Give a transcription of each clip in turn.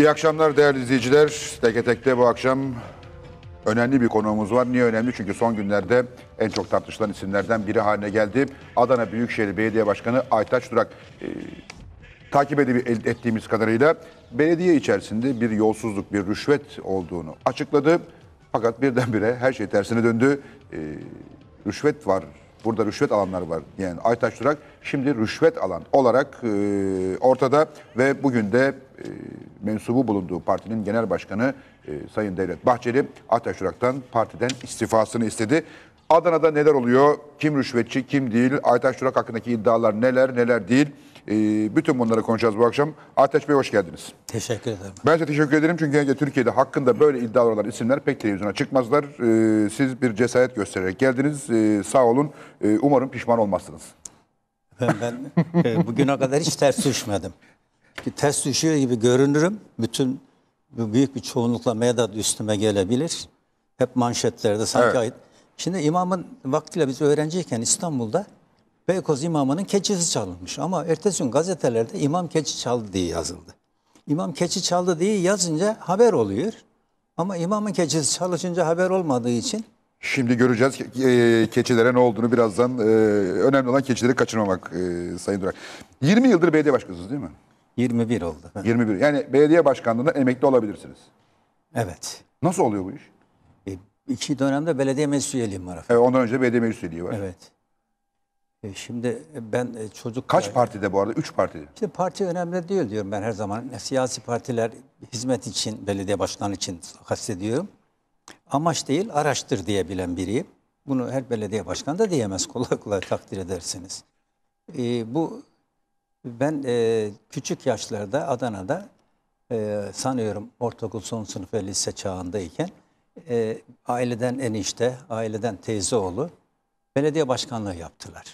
İyi akşamlar değerli izleyiciler. Teke Tek'te bu akşam önemli bir konuğumuz var. Niye önemli? Çünkü son günlerde en çok tartışılan isimlerden biri haline geldi. Adana Büyükşehir Belediye Başkanı Aytaç Durak. Ee, takip edip ettiğimiz kadarıyla belediye içerisinde bir yolsuzluk, bir rüşvet olduğunu açıkladı. Fakat birdenbire her şey tersine döndü. Ee, rüşvet var, burada rüşvet alanlar var diyen Aytaç Durak şimdi rüşvet alan olarak e, ortada ve bugün de e, mensubu bulunduğu partinin genel başkanı e, Sayın Devlet Bahçeli Aytaç Durak'tan partiden istifasını istedi. Adana'da neler oluyor? Kim rüşvetçi, kim değil? Aytaç Durak hakkındaki iddialar neler, neler değil? E, bütün bunları konuşacağız bu akşam. Aytaç Bey hoş geldiniz. Teşekkür ederim. Ben size teşekkür ederim çünkü genelde Türkiye'de hakkında böyle iddialar olan isimler pek televizyona çıkmazlar. Ee, siz bir cesaret göstererek geldiniz. Ee, sağ olun. Ee, umarım pişman olmazsınız. Ben, ben e, bugüne kadar hiç ters düşmedim. Ki Ters düşüyor gibi görünürüm. Bütün büyük bir çoğunlukla medyada üstüme gelebilir. Hep manşetlerde sanki Evet. ait. Şimdi imamın vaktiyle biz öğrenciyken İstanbul'da Beykoz imamının keçisi çalınmış. Ama ertesi gün gazetelerde imam keçi çaldı diye yazıldı. İmam keçi çaldı diye yazınca haber oluyor. Ama imamın keçisi çalışınca haber olmadığı için Şimdi göreceğiz e, keçilere ne olduğunu birazdan. e, önemli olan keçileri kaçırmamak e, Sayın Durak. 20 yıldır belediye başkanısınız değil mi? 21 oldu. 21. Yani belediye başkanlığından emekli olabilirsiniz. Evet. Nasıl oluyor bu iş? E, iki dönemde belediye meclis üyeliğim var. Evet, ondan önce belediye meclis üyeliği var. Evet. E, şimdi ben e, çocuk... Kaç partide bu arada? 3 partide. İşte parti önemli değil diyorum ben her zaman. Siyasi partiler hizmet için, belediye başkanı için kastediyorum. Amaç değil, araçtır diyebilen biriyim. Bunu her belediye başkanı da diyemez. Kolay kolay takdir edersiniz. E, bu ben e, küçük yaşlarda Adana'da e, sanıyorum ortaokul son sınıf ve lise çağındayken e, aileden enişte, aileden teyze oğlu belediye başkanlığı yaptılar.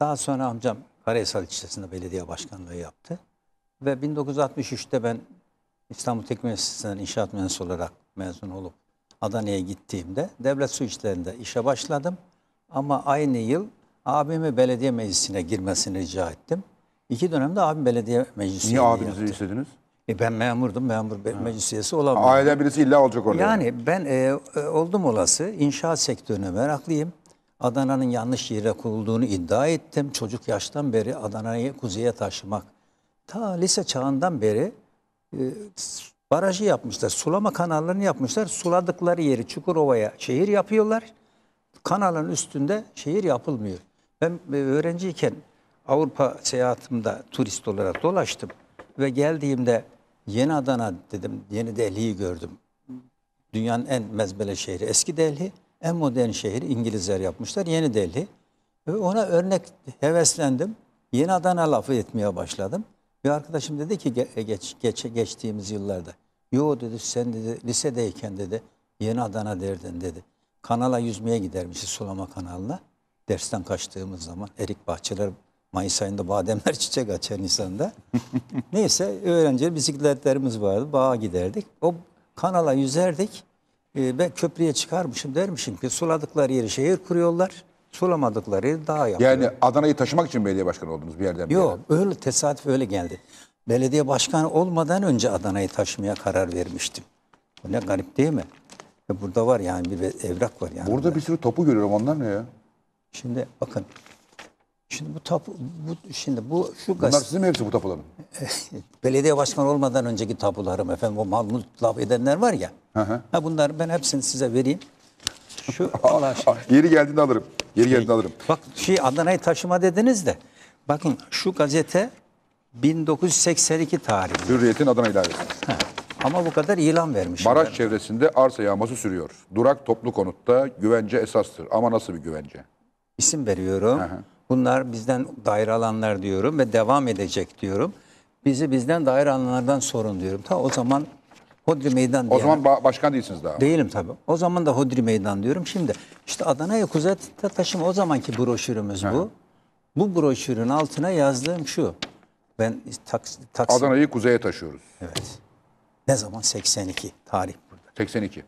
Daha sonra amcam Karahisar ilçesinde belediye başkanlığı yaptı. Ve 1963'te ben İstanbul Teknik Üniversitesi'nden inşaat mühendisi olarak mezun olup Adana'ya gittiğimde devlet su işlerinde işe başladım. Ama aynı yıl abimi belediye meclisine girmesini rica ettim. İki dönemde abim belediye meclisi Niye abinizi yaptı. istediniz? E ben memurdum, memur be- meclis üyesi olamadım. Aileden birisi illa olacak orada. Yani ben e, e, oldum olası inşaat sektörüne meraklıyım. Adana'nın yanlış yere kurulduğunu iddia ettim. Çocuk yaştan beri Adana'yı kuzeye taşımak. Ta lise çağından beri e, barajı yapmışlar. Sulama kanallarını yapmışlar. Suladıkları yeri Çukurova'ya şehir yapıyorlar. Kanalın üstünde şehir yapılmıyor. Ben e, öğrenciyken Avrupa seyahatimde turist olarak dolaştım. Ve geldiğimde Yeni Adana dedim, Yeni Delhi'yi gördüm. Dünyanın en mezbele şehri eski Delhi, en modern şehri İngilizler yapmışlar Yeni Delhi. Ve ona örnek heveslendim. Yeni Adana lafı etmeye başladım. Bir arkadaşım dedi ki "Ge- geç, geç, geçtiğimiz yıllarda. Yo dedi sen dedi lisedeyken dedi Yeni Adana derdin dedi. Kanala yüzmeye gidermişiz sulama kanalına. Dersten kaçtığımız zaman erik bahçeler Mayıs ayında bademler çiçek açar Nisan'da. Neyse öğrenci bisikletlerimiz vardı. Bağa giderdik. O kanala yüzerdik. Ee, ben köprüye çıkarmışım dermişim ki suladıkları yeri şehir kuruyorlar. Sulamadıkları yeri dağ yapıyorlar. Yani Adana'yı taşımak için belediye başkanı oldunuz bir yerden bir. Yok öyle tesadüf öyle geldi. Belediye başkanı olmadan önce Adana'yı taşımaya karar vermiştim. Bu ne garip değil mi? Ve burada var yani bir evrak var yani. Burada bir sürü topu görüyorum onlar ne ya? Şimdi bakın. Şimdi bu tapu, bu şimdi bu şu Bunlar sizin mi hepsi bu tapuların? belediye başkanı olmadan önceki tapularım efendim o mal laf edenler var ya. hı. Ha bunlar ben hepsini size vereyim. Şu Allah aşkına. Yeri geldiğinde alırım. Yeri geldiğinde alırım. Bak şey Adana'yı taşıma dediniz de. Bakın şu gazete 1982 tarihli. Hürriyet'in Adana ilavesi. Ha, Ama bu kadar ilan vermiş. Baraj çevresinde arsa yağması sürüyor. Durak toplu konutta güvence esastır. Ama nasıl bir güvence? İsim veriyorum. Bunlar bizden daire alanlar diyorum ve devam edecek diyorum. Bizi bizden daire alanlardan sorun diyorum. Ta o zaman Hodri Meydan O diye. zaman ba- başkan değilsiniz daha. Değilim tabii. O zaman da Hodri Meydan diyorum. Şimdi işte Adana'ya kuzeyde taşıma o zamanki broşürümüz bu. Bu broşürün altına yazdığım şu. Ben Taksim, Taksim Adana'yı kuzeye taşıyoruz. evet. Ne zaman 82 tarih burada. 82.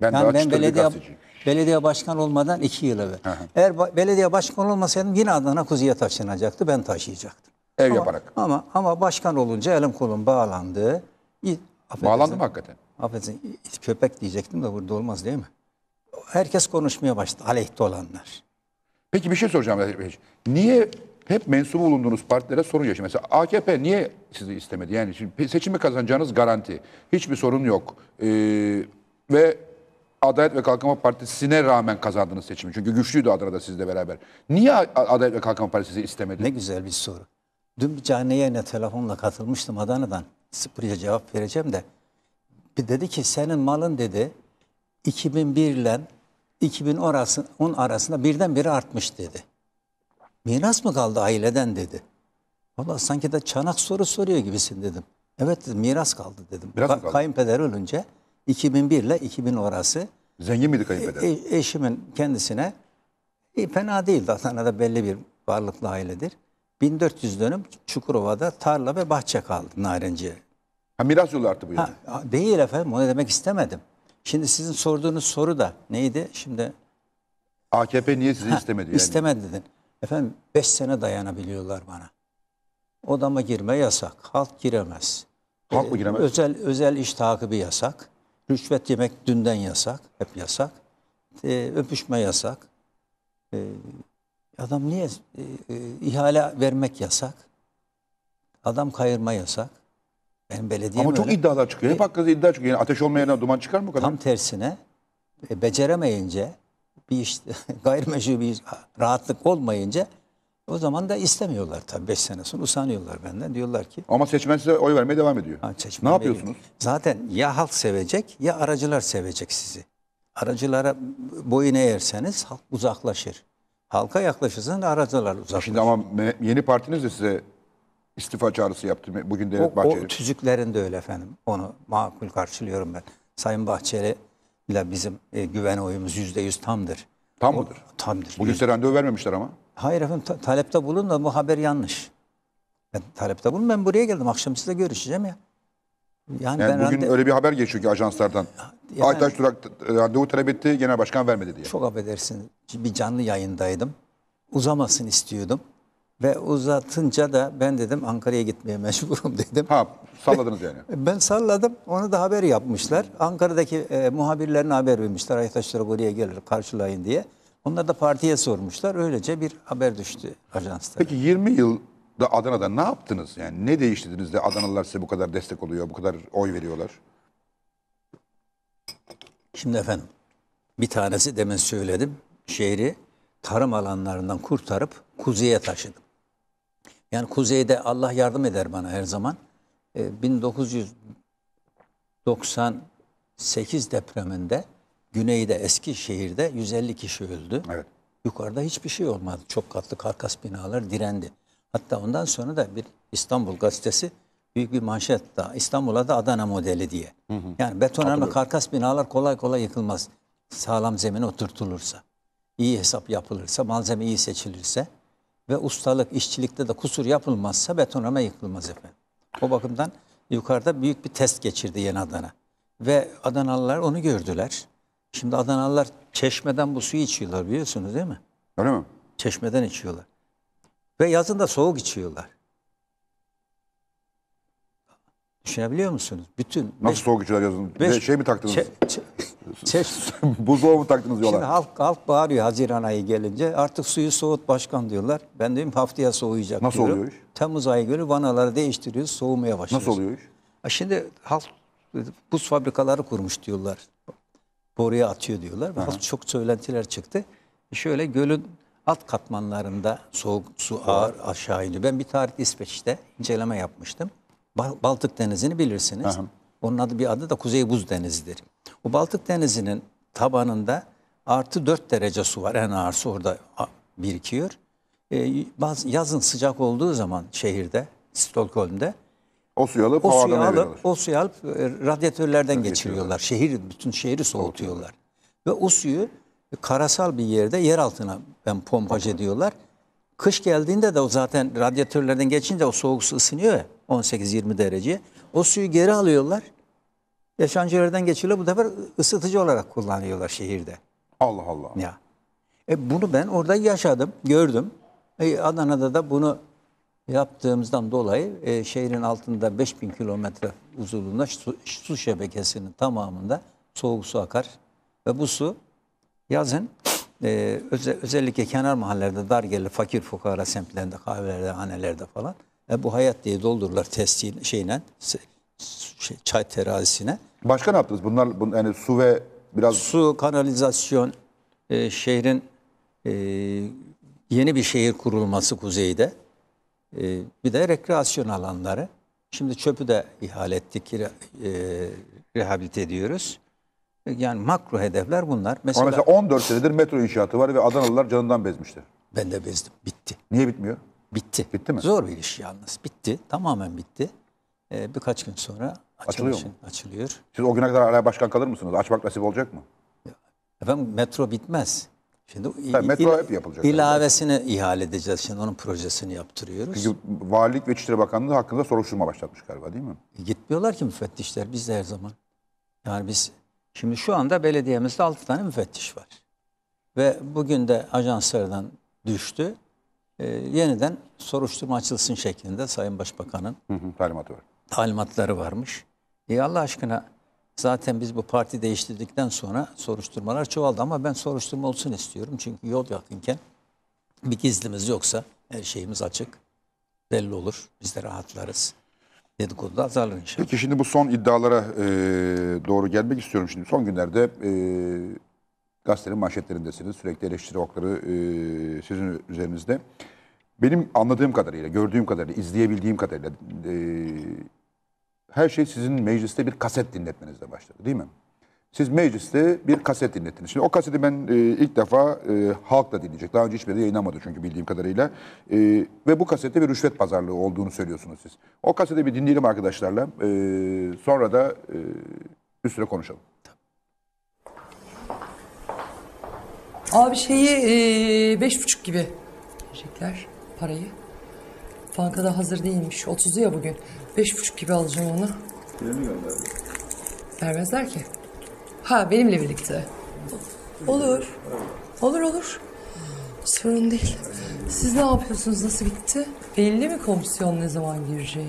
Ben Yani daha ben belediye gazeteciyim. Belediye başkan olmadan iki yıl evvel. Eğer ba- belediye başkan olmasaydım yine Adana Kuzey'e taşınacaktı. Ben taşıyacaktım. Ev Ama- yaparak. Ama ama başkan olunca elim kolum bağlandı. İ- Bağlandı mı hakikaten? Affedersin köpek diyecektim de burada olmaz değil mi? Herkes konuşmaya başladı aleyhte olanlar. Peki bir şey soracağım. Niye hep mensup bulunduğunuz partilere sorun yaşıyor? Mesela AKP niye sizi istemedi? Yani şimdi seçimi kazanacağınız garanti. Hiçbir sorun yok. Ee, ve Adalet ve Kalkınma Partisi'ne rağmen kazandınız seçimi. Çünkü güçlüydü Adana'da sizle beraber. Niye Adalet ve Kalkınma Partisi istemedi? Ne güzel bir soru. Dün bir canlı yayına telefonla katılmıştım Adana'dan. Buraya cevap vereceğim de. Bir dedi ki senin malın dedi 2001 ile 2010 arası- 10 arasında birdenbire artmış dedi. Miras mı kaldı aileden dedi. Vallahi sanki de çanak soru soruyor gibisin dedim. Evet dedim miras kaldı dedim. Mı Ka- kaldı? Kayınpeder ölünce 2001 ile 2000 arası Zengin miydi kayınpeder? e- eşimin kendisine e, fena değildi. Adana'da belli bir varlıklı ailedir. 1400 dönüm Çukurova'da tarla ve bahçe kaldı Narenciye. Ha, miras yolu arttı bu yani. Ha, değil efendim onu demek istemedim. Şimdi sizin sorduğunuz soru da neydi? Şimdi AKP niye sizi istemedi? Yani? istemedi dedin. Efendim 5 sene dayanabiliyorlar bana. Odama girme yasak. Halk giremez. Halk mı giremez? Özel özel iş takibi yasak. Rüşvet yemek dünden yasak. Hep yasak. Ee, öpüşme yasak. Ee, adam niye e, e, ihale vermek yasak? Adam kayırma yasak. Benim belediyem Ama çok öyle. iddialar çıkıyor. Hep hakkında iddia çıkıyor. Yani ateş olmayana duman çıkar mı bu kadar? Tam tersine e, beceremeyince bir iş gayrimeşru bir rahatlık olmayınca o zaman da istemiyorlar tabii 5 sene sonra usanıyorlar benden. Diyorlar ki Ama seçmen size oy vermeye devam ediyor. "Ha, seçmen ne yapıyorsunuz? benim." Zaten ya halk sevecek ya aracılar sevecek sizi. Aracılara boyun eğerseniz halk uzaklaşır. Halka yaklaşırsanız aracılar uzaklaşır. Şimdi ama me- yeni partiniz de size istifa çağrısı yaptı. Bugün O, Devlet o Bahçeli. tüzüklerin de öyle efendim. Onu makul karşılıyorum ben. Sayın Bahçeli ile bizim e, güven oyumuz yüzde yüz tamdır. Tam mıdır? Tamdır. Bugün size randevu vermemişler ama. Hayır efendim ta- talepte bulun da bu haber yanlış. Ben talepte bulun ben buraya geldim. Akşam sizle görüşeceğim ya. Yani, Yani ben bugün rande- öyle bir haber geçiyor ki ajanslardan. Yani- Aytaş Durak e, randevu talep etti, genel başkan vermedi diye. çok affedersin bir canlı yayındaydım. Uzamasın istiyordum. Ve uzatınca da ben dedim Ankara'ya gitmeye mecburum dedim. Ha salladınız yani. Ben salladım. Onu da haber yapmışlar. Ankara'daki e, muhabirlerine haber vermişler. Aytaşlar buraya gelir karşılayın diye. Onlar da partiye sormuşlar. Öylece bir haber düştü ajanslara. Peki 20 yılda Adana'da ne yaptınız? Yani ne değiştirdiniz de Adanalılar size bu kadar destek oluyor, bu kadar oy veriyorlar? Şimdi efendim bir tanesi demin söyledim. Şehri tarım alanlarından kurtarıp kuzeye taşıdım. Yani kuzeyde Allah yardım eder bana her zaman. Ee, 1998 depreminde güneyde Eskişehir'de 150 kişi öldü. Evet. Yukarıda hiçbir şey olmadı. Çok katlı karkas binalar direndi. Hatta ondan sonra da bir İstanbul gazetesi büyük bir manşet daha. İstanbul'a da Adana modeli diye. Yani betonarme karkas binalar kolay kolay yıkılmaz. Sağlam zemine oturtulursa, iyi hesap yapılırsa, malzeme iyi seçilirse ve ustalık, işçilikte de kusur yapılmazsa betonarme yıkılmaz efendim. O bakımdan yukarıda büyük bir test geçirdi yeni Adana. Ve Adanalılar onu gördüler. Şimdi Adanalılar çeşmeden bu suyu içiyorlar biliyorsunuz değil mi? Öyle mi? Çeşmeden içiyorlar. Ve yazın da soğuk içiyorlar. Düşünebiliyor musunuz? Bütün Nasıl soğuk içiyorlar yazın? Beş- şey mi taktınız? çe- çe- çeş- Buzluğu mu taktınız Şimdi yola? halk, halk bağırıyor Haziran ayı gelince. Artık suyu soğut başkan diyorlar. Ben diyorum haftaya soğuyacak Nasıl diyorum. oluyor iş? Temmuz ayı günü vanaları değiştiriyoruz. Soğumaya başlıyoruz. Nasıl oluyor iş? Ha Şimdi halk buz fabrikaları kurmuş diyorlar. Boruya atıyor diyorlar. Ve halk çok söylentiler çıktı. Şöyle gölün alt katmanlarında soğuk su ağır aşağı iniyor. Ben bir tarih İsveç'te inceleme yapmıştım. Bal- Baltık Denizi'ni bilirsiniz. Onun adı bir adı da Kuzey Buz Denizi'dir. O Baltık Denizi'nin tabanında artı 4 derece su var. En ağır su orada birikiyor. Ee, bazı, yazın sıcak olduğu zaman şehirde, Stockholm'de O suyu alıp o suyu havadan alıp, o suyu alıp e, radyatörlerden geçiriyorlar. Şehir, bütün şehri soğutuyorlar. Ve o suyu karasal bir yerde yer altına ben pompaj ediyorlar. Kış geldiğinde de o zaten radyatörlerden geçince o soğuk su ısınıyor ya 18-20 dereceye. O suyu geri alıyorlar. Yaşancılardan geçiriyorlar. Bu sefer ısıtıcı olarak kullanıyorlar şehirde. Allah Allah. Ya. E bunu ben orada yaşadım, gördüm. E Adana'da da bunu yaptığımızdan dolayı e, şehrin altında 5000 kilometre uzunluğunda su, su şebekesinin tamamında soğuk su akar. Ve bu su yazın e, öze- özellikle kenar mahallelerde dar gelirli fakir fukara semtlerinde kahvelerde, hanelerde falan e, bu hayat diye doldururlar testiyle şeyle şey, çay terazisine. Başka ne yaptınız? Bunlar bun, yani su ve biraz Su, kanalizasyon, e, şehrin e, yeni bir şehir kurulması kuzeyde. E, bir de rekreasyon alanları. Şimdi çöpü de ihale ettik, e, rehabilite ediyoruz. Yani makro hedefler bunlar. ama Mesela, mesela 14 senedir metro inşaatı var ve Adanalılar canından bezmişler. ben de bezdim. Bitti. Niye bitmiyor? Bitti. Bitti mi? Zor bir iş yalnız. Bitti. Tamamen bitti. E, birkaç gün sonra Açılıyor açılıyor mu? açılıyor. Siz o güne kadar hala başkan kalır mısınız? Açmak nasip olacak mı? Efendim metro bitmez. Şimdi Tabii metro il- hep yapılacak. İlavesini ihale edeceğiz. Şimdi onun projesini yaptırıyoruz. Çünkü Valilik ve İçişleri Bakanlığı hakkında soruşturma başlatmış galiba değil mi? Gitmiyorlar ki müfettişler biz de her zaman. Yani biz şimdi şu anda belediyemizde 6 tane müfettiş var. Ve bugün de ajanslardan düştü. Ee, yeniden soruşturma açılsın şeklinde Sayın Başbakan'ın Hı hı, talimatı var. talimatları varmış. E Allah aşkına zaten biz bu parti değiştirdikten sonra soruşturmalar çoğaldı ama ben soruşturma olsun istiyorum. Çünkü yol yakınken bir gizlimiz yoksa her şeyimiz açık. Belli olur. Biz de rahatlarız. Dedikodu da azalır inşallah. Peki şimdi bu son iddialara e, doğru gelmek istiyorum şimdi. Son günlerde e, gazetenin manşetlerindesiniz. Sürekli eleştiri okları e, sizin üzerinizde. Benim anladığım kadarıyla, gördüğüm kadarıyla, izleyebildiğim kadarıyla e, her şey sizin mecliste bir kaset dinletmenizle başladı değil mi? Siz mecliste bir kaset dinlettiniz. Şimdi o kaseti ben e, ilk defa e, halk dinleyecek. Daha önce hiçbir yerde yayınlamadı çünkü bildiğim kadarıyla. E, ve bu kasette bir rüşvet pazarlığı olduğunu söylüyorsunuz siz. O kaseti bir dinleyelim arkadaşlarla. E, sonra da e, üstüne konuşalım. Abi şeyi eee, beş buçuk gibi verecekler parayı. Bankada hazır değilmiş. 30'u ya bugün. Beş buçuk gibi alacağım onu. Vermezler ki. Ha benimle birlikte. Olur. Olur olur. Sorun değil. Siz ne yapıyorsunuz? Nasıl bitti? Belli mi komisyon ne zaman gireceği?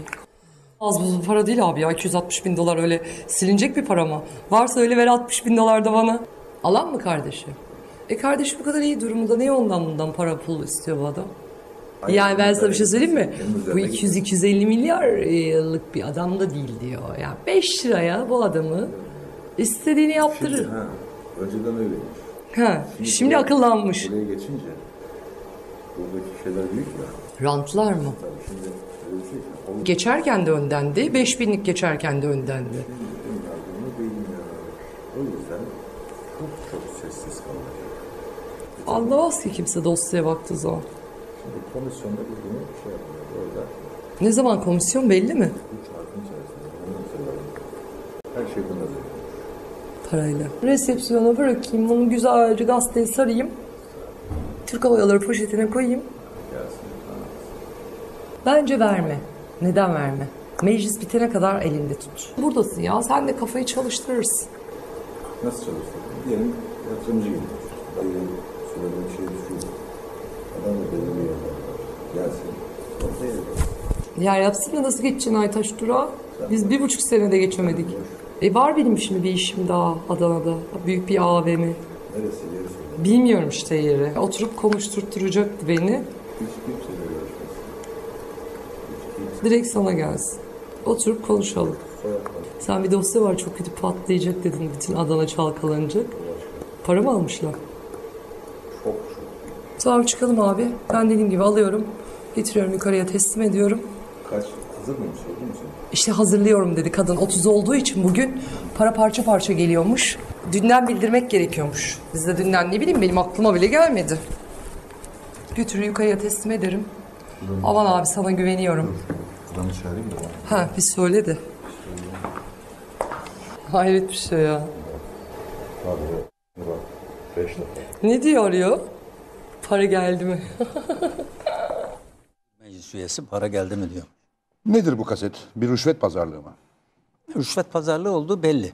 Az buzun para değil abi ya. 260 bin dolar öyle silinecek bir para mı? Varsa öyle ver 60 bin dolar da bana. Alan mı kardeşi? E kardeşi bu kadar iyi durumda. Niye ondan bundan para pul istiyor bu adam? Yani ben sana bir şey söyleyeyim mi? Bu 200-250 milyar yıllık bir adam da değil diyor. Yani 5 liraya bu adamı istediğini yaptırır. Ha, önceden öyleymiş. Ha, şimdi akıllanmış. Buraya geçince buradaki şeyler büyük ya. Rantlar mı? Tabii şimdi şey Geçerken de öndendi. 5000'lik geçerken de öndendi. bilmiyor. O yüzden çok çok sessiz kalacak. Anlamaz ki kimse dosyaya baktığı zaman. Komisyonda biz bunu şey yapmıyor. Orada Ne zaman komisyon belli mi? üç harfin içerisinde her şey buna dönüyor. Parayla. Resepsiyona bırakayım. Onu güzelce gazeteye sarayım. Türk Hava Yolları poşetine koyayım. Gelsin. Bence verme. Neden verme? Meclis bitene kadar elinde tut. Buradasın ya. Sen de kafayı çalıştırırsın. Nasıl çalıştırdın? Diyelim yatırımcı geliyor. Dayının söylediğim şey şu. Adam da bir var. Gelsin. Ya yapsın da nasıl geçeceksin Aytaş Durağı? Biz bir buçuk senede geçemedik. E var benim şimdi bir işim daha Adana'da. Büyük bir AVM. Neresi söyle. Bilmiyorum işte yeri. Oturup konuşturtturacaktı beni. Hiç kimseyle görüşmesin. Hiç kimse Direkt sana gelsin. Oturup konuşalım. Sen bir dosya var çok kötü patlayacak dedin. Bütün Adana çalkalanacak. Para mı almışlar? Çok çok. Tamam çıkalım abi. Ben dediğim gibi alıyorum. Getiriyorum yukarıya teslim ediyorum. Kaç? Hazır mıymış? Mi sen? İşte hazırlıyorum dedi kadın. 30 olduğu için bugün para parça parça geliyormuş. Dünden bildirmek gerekiyormuş. Biz de dünden ne bileyim benim aklıma bile gelmedi. Götürür yukarıya teslim ederim. Aman abi sana güveniyorum. Adamı çağırayım da. Ha bir söyle de. Hayret bir şey ya. Abi bak. Beş defa. Ne diyor arıyor? Para geldi mi? Meclis üyesi para geldi mi diyor. Nedir bu kaset? Bir rüşvet pazarlığı mı? Rüşvet pazarlığı olduğu belli.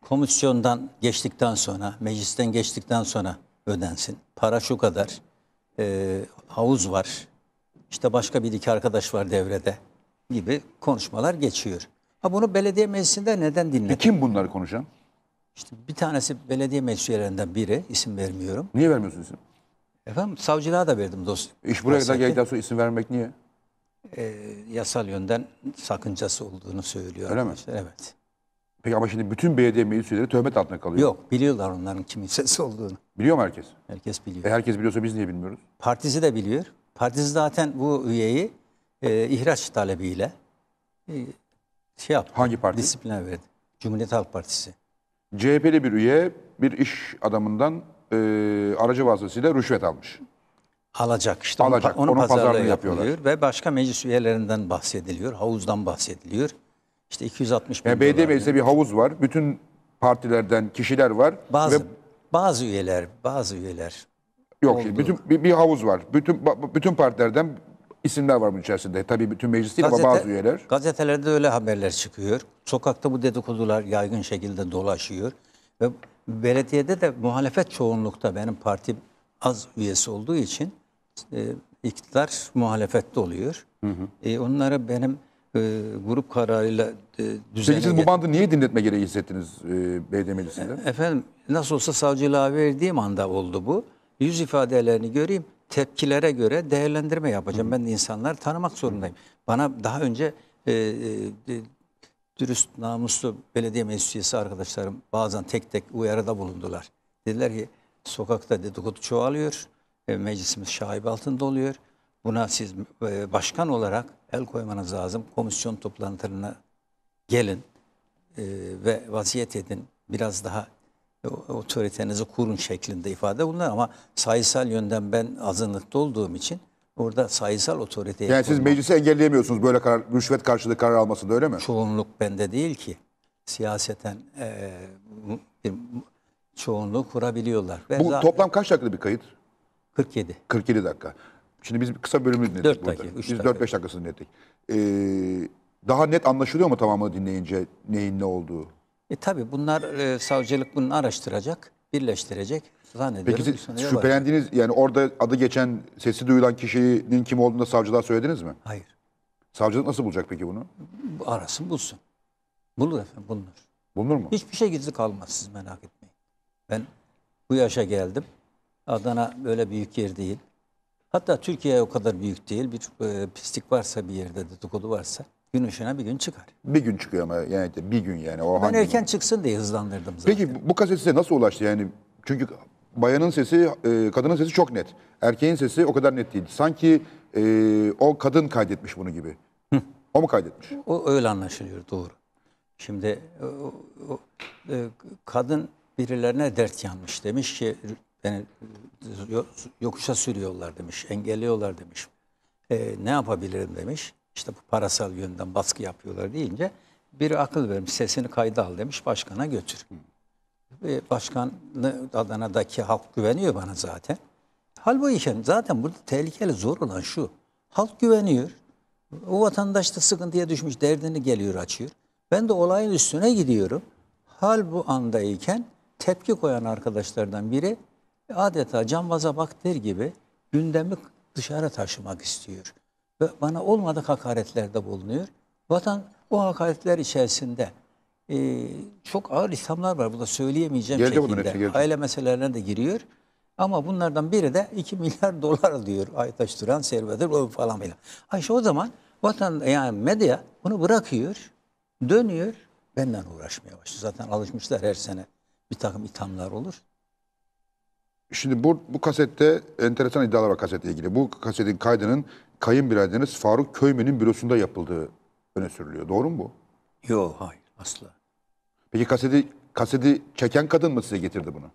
Komisyondan geçtikten sonra, meclisten geçtikten sonra ödensin. Para şu kadar. Ee, havuz var. İşte başka bir iki arkadaş var devrede gibi konuşmalar geçiyor. Ha bunu belediye meclisinde neden E, dinledik? kim bunları konuşan? İşte bir tanesi belediye meclis üyelerinden biri, isim vermiyorum. Niye vermiyorsun isim? Efendim savcılığa da verdim dost. İş buraya kadar geldikten sonra isim vermek niye? Ee, yasal yönden sakıncası olduğunu söylüyor. Öyle mi? Evet. Peki ama şimdi bütün belediye meclis üyeleri töhmet altında kalıyor. Yok biliyorlar onların kimin sesi olduğunu. Biliyor mu herkes? Herkes biliyor. E herkes biliyorsa biz niye bilmiyoruz? Partisi de biliyor. Partisi zaten bu üyeyi e, ihraç talebiyle e, şey yaptı. Hangi parti? Disipline verdi. Cumhuriyet Halk Partisi. CHP'li bir üye bir iş adamından e, aracı vasıtasıyla rüşvet almış. Alacak işte. Alacak. Onun, Onun pazarlığı, yapılıyor. yapıyorlar. Ve başka meclis üyelerinden bahsediliyor. Havuzdan bahsediliyor. İşte 260 bin Yani belediye meclisinde bir havuz var. Bütün partilerden kişiler var. Bazı, Ve bazı üyeler, bazı üyeler yok oldu. bütün bir, bir havuz var. Bütün bütün partilerden isimler var bunun içerisinde. Tabii bütün meclis değil ama Gazete- bazı üyeler. Gazetelerde öyle haberler çıkıyor. Sokakta bu dedikodular yaygın şekilde dolaşıyor. Ve belediyede de muhalefet çoğunlukta benim partim az üyesi olduğu için e, iktidar muhalefette oluyor. E, onlara benim e, grup kararıyla e, düzene Peki siz bu bandı niye dinletme gereği hissettiniz e, belediye meclisinde? Efendim nasıl olsa savcılığa verdiğim anda oldu bu. Yüz ifadelerini göreyim. Tepkilere göre değerlendirme yapacağım. Ben de insanları tanımak zorundayım. Bana daha önce e, e, e, dürüst, namuslu belediye meclis üyesi arkadaşlarım bazen tek tek uyarıda bulundular. Dediler ki sokakta dedikodu çoğalıyor. E, meclisimiz şaibe altında oluyor. Buna siz e, başkan olarak el koymanız lazım. Komisyon toplantılarına gelin e, ve vaziyet edin. Biraz daha o- otoritenizi kurun şeklinde ifade bulunur ama sayısal yönden ben azınlıkta olduğum için orada sayısal otoriteye Yani siz kurmak- meclisi engelleyemiyorsunuz böyle karar, rüşvet karşılığı karar almasında öyle mi? çoğunluk bende değil ki. Siyaseten e, bir çoğunluğu kurabiliyorlar. Ve Bu zaten toplam kaç dakikada bir kayıt? 47. 47 dakika. Şimdi biz kısa bir bölümünü dinledik Dört burada. dakika, üç Biz dakika. 4-5 dakikasını dinledik. Ee, daha net anlaşılıyor mu tamamını dinleyince neyin ne olduğu? E tabi bunlar e, savcılık bunu araştıracak, birleştirecek. Zannediyorum. Peki siz şüphelendiğiniz yani orada adı geçen sesi duyulan kişinin kim olduğunu da savcılığa söylediniz mi? Hayır. Savcılık nasıl bulacak peki bunu? Bu arasın bulsun. Bulur efendim bulunur. Bulunur mu? Hiçbir şey gizli kalmaz siz merak etmeyin. Ben bu yaşa geldim. Adana böyle büyük yer değil. Hatta Türkiye o kadar büyük değil. Bir e, pislik varsa bir yerde dedikodu varsa gün ışığına bir gün çıkar. Bir gün çıkıyor ama yani bir gün yani. O Ben hangi erken gün? çıksın diye hızlandırdım zaten. Peki bu- bu kaset size nasıl ulaştı yani? Çünkü bayanın sesi, e, kadının sesi çok net. Erkeğin sesi o kadar net değil. Sanki e, o kadın kaydetmiş bunu gibi. O mu kaydetmiş? O öyle anlaşılıyor doğru. Şimdi o, o- e, kadın birilerine dert yanmış demiş ki beni yo- yokuşa sürüyorlar demiş, engelliyorlar demiş. E, ne yapabilirim demiş. İşte bu parasal yönden baskı yapıyorlar deyince biri akıl vermiş sesini kayda al demiş başkana götür. Ve başkan Adana'daki halk güveniyor bana zaten. Halbuki zaten burada tehlikeli zor olan şu. Halk güveniyor. O vatandaş da sıkıntıya düşmüş derdini geliyor açıyor. Ben de olayın üstüne gidiyorum. Hal bu andayken tepki koyan arkadaşlardan biri adeta cambaza bak der gibi gündemi dışarı taşımak istiyor. Ve bana olmadık hakaretlerde bulunuyor. Vatan o hakaretler içerisinde e, çok ağır ithamlar var. Bu da söyleyemeyeceğim bunun şekilde. hepsi. Aile meselelerine de giriyor. Ama bunlardan biri de 2 milyar dolar diyor Aytaç Duran servedir o falan filan. Ha işte o zaman vatan yani medya bunu bırakıyor, dönüyor, benden uğraşmaya başlıyor. Zaten alışmışlar her sene bir takım ithamlar olur. Şimdi bu, bu kasette enteresan iddialar var kasetle ilgili. Bu kasetin kaydının kayınbiraderiniz Faruk Köymen'in bürosunda yapıldığı öne sürülüyor. Doğru mu bu? Yok hayır asla. Peki kaseti kaseti çeken kadın mı size getirdi bunu?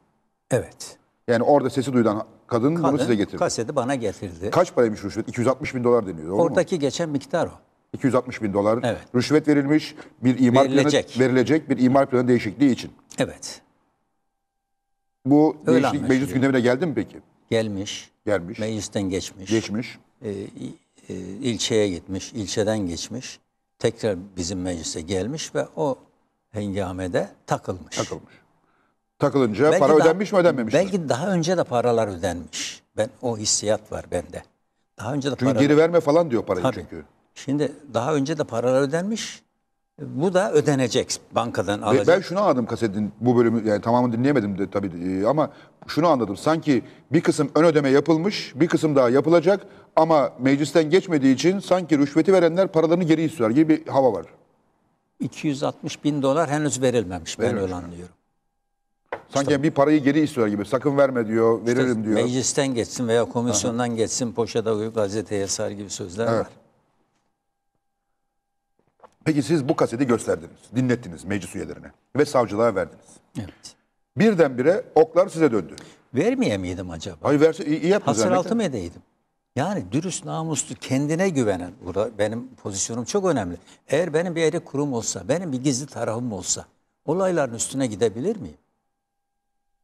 Evet. Yani orada sesi duyulan kadın, bunu Kadın size getirdi. kaseti bana getirdi. Kaç paraymış rüşvet? 260 bin dolar deniyor. Doğru mu? Oradaki geçen miktar o. 260 bin dolar Evet. rüşvet verilmiş bir imar Verilecek. planı verilecek bir imar planı değişikliği için. Evet. Bu Öyle değişiklik meclis anlaşılıyor. gündemine geldi mi peki? Gelmiş. Gelmiş. Meclisten geçmiş. Geçmiş. e, e, ilçeye gitmiş, ilçeden geçmiş. Tekrar bizim meclise gelmiş ve o hengamede takılmış. Takılmış. Takılınca Belki para daha- ödenmiş mi ödenmemiş mi? Belki daha önce de paralar ödenmiş. Ben o hissiyat var bende. Daha önce de Çünkü para geri verme falan diyor parayı Tabii. çünkü. Şimdi daha önce de paralar ödenmiş. Bu da ödenecek bankadan alacak. ben şunu anladım kasetin bu bölümü yani tamamını dinleyemedim de tabii e, ama şunu anladım. Sanki bir kısım ön ödeme yapılmış, bir kısım daha yapılacak ama meclisten geçmediği için sanki rüşveti verenler paralarını geri istiyor gibi bir hava var. 260 bin dolar henüz verilmemiş. Ben öyle anlıyorum. Sanki bir parayı geri istiyor gibi. Sakın verme diyor, veririm diyor. Meclisten geçsin veya komisyondan geçsin poşete koyup gazeteye sar gibi sözler Evet. var. Peki siz bu kaseti gösterdiniz, dinlettiniz meclis üyelerine ve savcılığa verdiniz. Evet. Birdenbire oklar size döndü. Vermeye miydim acaba? Hayır verse iyi, iyi yaptınız. Hasır altı mı edeydim? Yani dürüst, namuslu, kendine güvenen, burada benim pozisyonum çok önemli. Eğer benim bir eri kurum olsa, benim bir gizli tarafım olsa, olayların üstüne gidebilir miyim?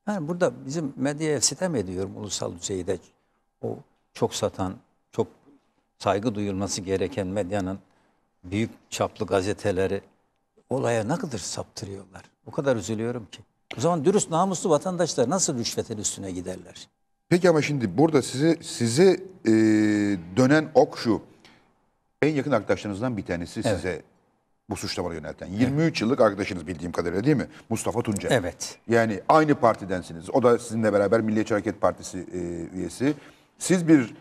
Yani burada bizim medyaya sitem ediyorum ulusal düzeyde. O çok satan, çok saygı duyulması gereken medyanın büyük çaplı gazeteleri olaya ne kadar saptırıyorlar. O kadar üzülüyorum ki. O zaman dürüst, namuslu vatandaşlar nasıl rüşvetin üstüne giderler? Peki ama şimdi burada sizi sizi e, dönen ok şu. En yakın arkadaşlarınızdan bir tanesi size bu suçlamaları yönelten. 23 yıllık arkadaşınız bildiğim kadarıyla değil mi? Mustafa Tuncel. Evet. Yani aynı partidensiniz. O da sizinle beraber Milliyetçi Hareket Partisi e, üyesi. Siz bir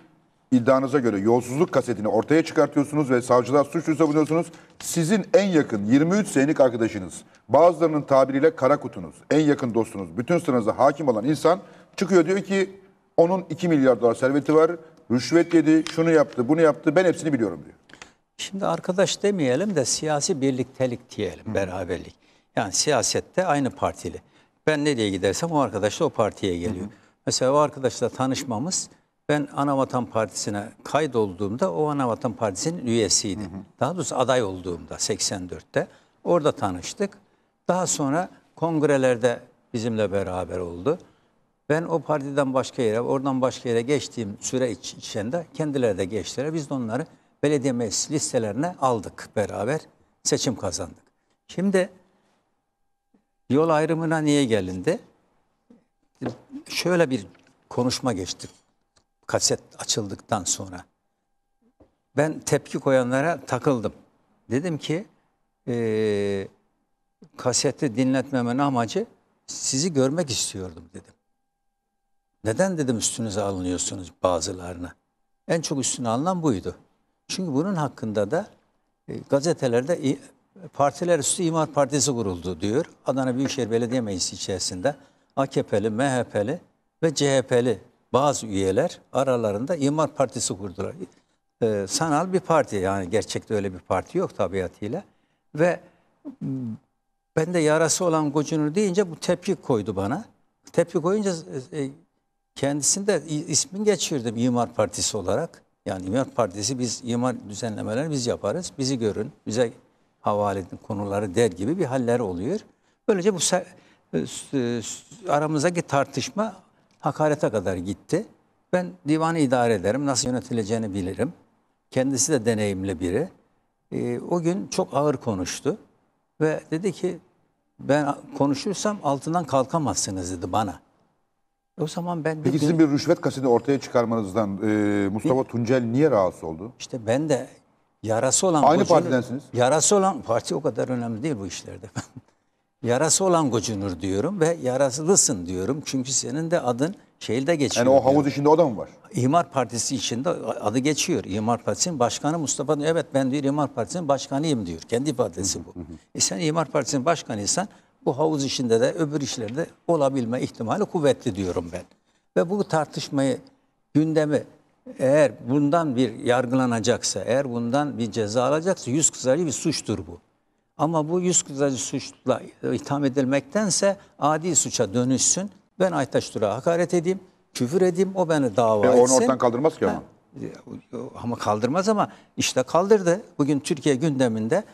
iddianıza göre yolsuzluk kasetini ortaya çıkartıyorsunuz ve savcılığa suçlu savunuyorsunuz. Sizin en yakın 23 senelik arkadaşınız, bazılarının tabiriyle kara kutunuz, en yakın dostunuz, bütün sınırınıza hakim olan insan çıkıyor diyor ki onun 2 milyar dolar serveti var, rüşvet yedi, şunu yaptı, bunu yaptı, ben hepsini biliyorum diyor. Şimdi arkadaş demeyelim de siyasi birliktelik diyelim, beraberlik. Yani siyasette aynı partili. Ben nereye gidersem o arkadaş da o partiye geliyor. Mesela o arkadaşla tanışmamız ben Anavatan Partisi'ne kaydolduğumda o Anavatan Partisi'nin üyesiydi. Daha doğrusu aday olduğumda 84'te orada tanıştık. Daha sonra kongrelerde bizimle beraber oldu. Ben o partiden başka yere, oradan başka yere geçtiğim süre iç- içinde kendileri de geçtiler. Biz de onları belediye meclis listelerine aldık beraber. Seçim kazandık. Şimdi yol ayrımına niye gelindi? Şöyle bir konuşma geçti kaset açıldıktan sonra. Ben tepki koyanlara takıldım. Dedim ki eee kaseti dinletmemin amacı sizi görmek istiyordum dedim. Neden dedim üstünüze alınıyorsunuz bazılarına? En çok üstüne alınan buydu. Çünkü bunun hakkında da e, gazetelerde partiler üstü İmar Partisi kuruldu diyor. Adana Büyükşehir Belediye Meclisi içerisinde AKP'li, MHP'li ve CHP'li bazı üyeler aralarında İmar Partisi kurdular. E, sanal bir parti yani gerçekte öyle bir parti yok tabiatıyla. Ve ben de yarası olan Gocunur deyince bu tepki koydu bana. Tepki koyunca e, kendisinde i- ismin geçirdim İmar Partisi olarak. Yani İmar Partisi biz imar düzenlemeleri biz yaparız. Bizi görün, bize havale edin konuları der gibi bir haller oluyor. Böylece bu e, e, aramızdaki tartışma hakarete kadar gitti. Ben divanı idare ederim. Nasıl yönetileceğini bilirim. Kendisi de deneyimli biri. E, o gün çok ağır konuştu ve dedi ki ben konuşursam altından kalkamazsınız dedi bana. O zaman ben bir Peki sizin bir rüşvet kaseti ortaya çıkarmanızdan e, Mustafa Tuncel niye rahatsız oldu? işte ben de yarası olan Aynı Gocunur- partidensiniz. Yarası olan parti o kadar önemli değil bu işlerde. yarası olan Gocunur diyorum ve yarasılısın diyorum. Çünkü senin de adın şeyde geçiyor. Yani o diyorum. havuz içinde o da mı var? İmar Partisi içinde adı geçiyor. İmar Partisi'nin başkanı Mustafa diyor. Evet ben diyor İmar Partisi'nin başkanıyım diyor. Kendi ifadesi bu. E sen İmar Partisi'nin başkanıysan bu havuz işinde de öbür işlerde olabilme ihtimali kuvvetli diyorum ben. Ve bu tartışmayı gündemi eğer bundan bir yargılanacaksa, eğer bundan bir ceza alacaksa yüz kızarıcı bir suçtur bu. Ama bu yüz kızarcı suçla itham edilmektense adi suça dönüşsün. Ben Aytaş Durak'a hakaret edeyim, küfür edeyim, o beni dava E, onu ortadan kaldırmaz ki ama. E, Ama kaldırmaz ama işte kaldırdı. Bugün Türkiye gündeminde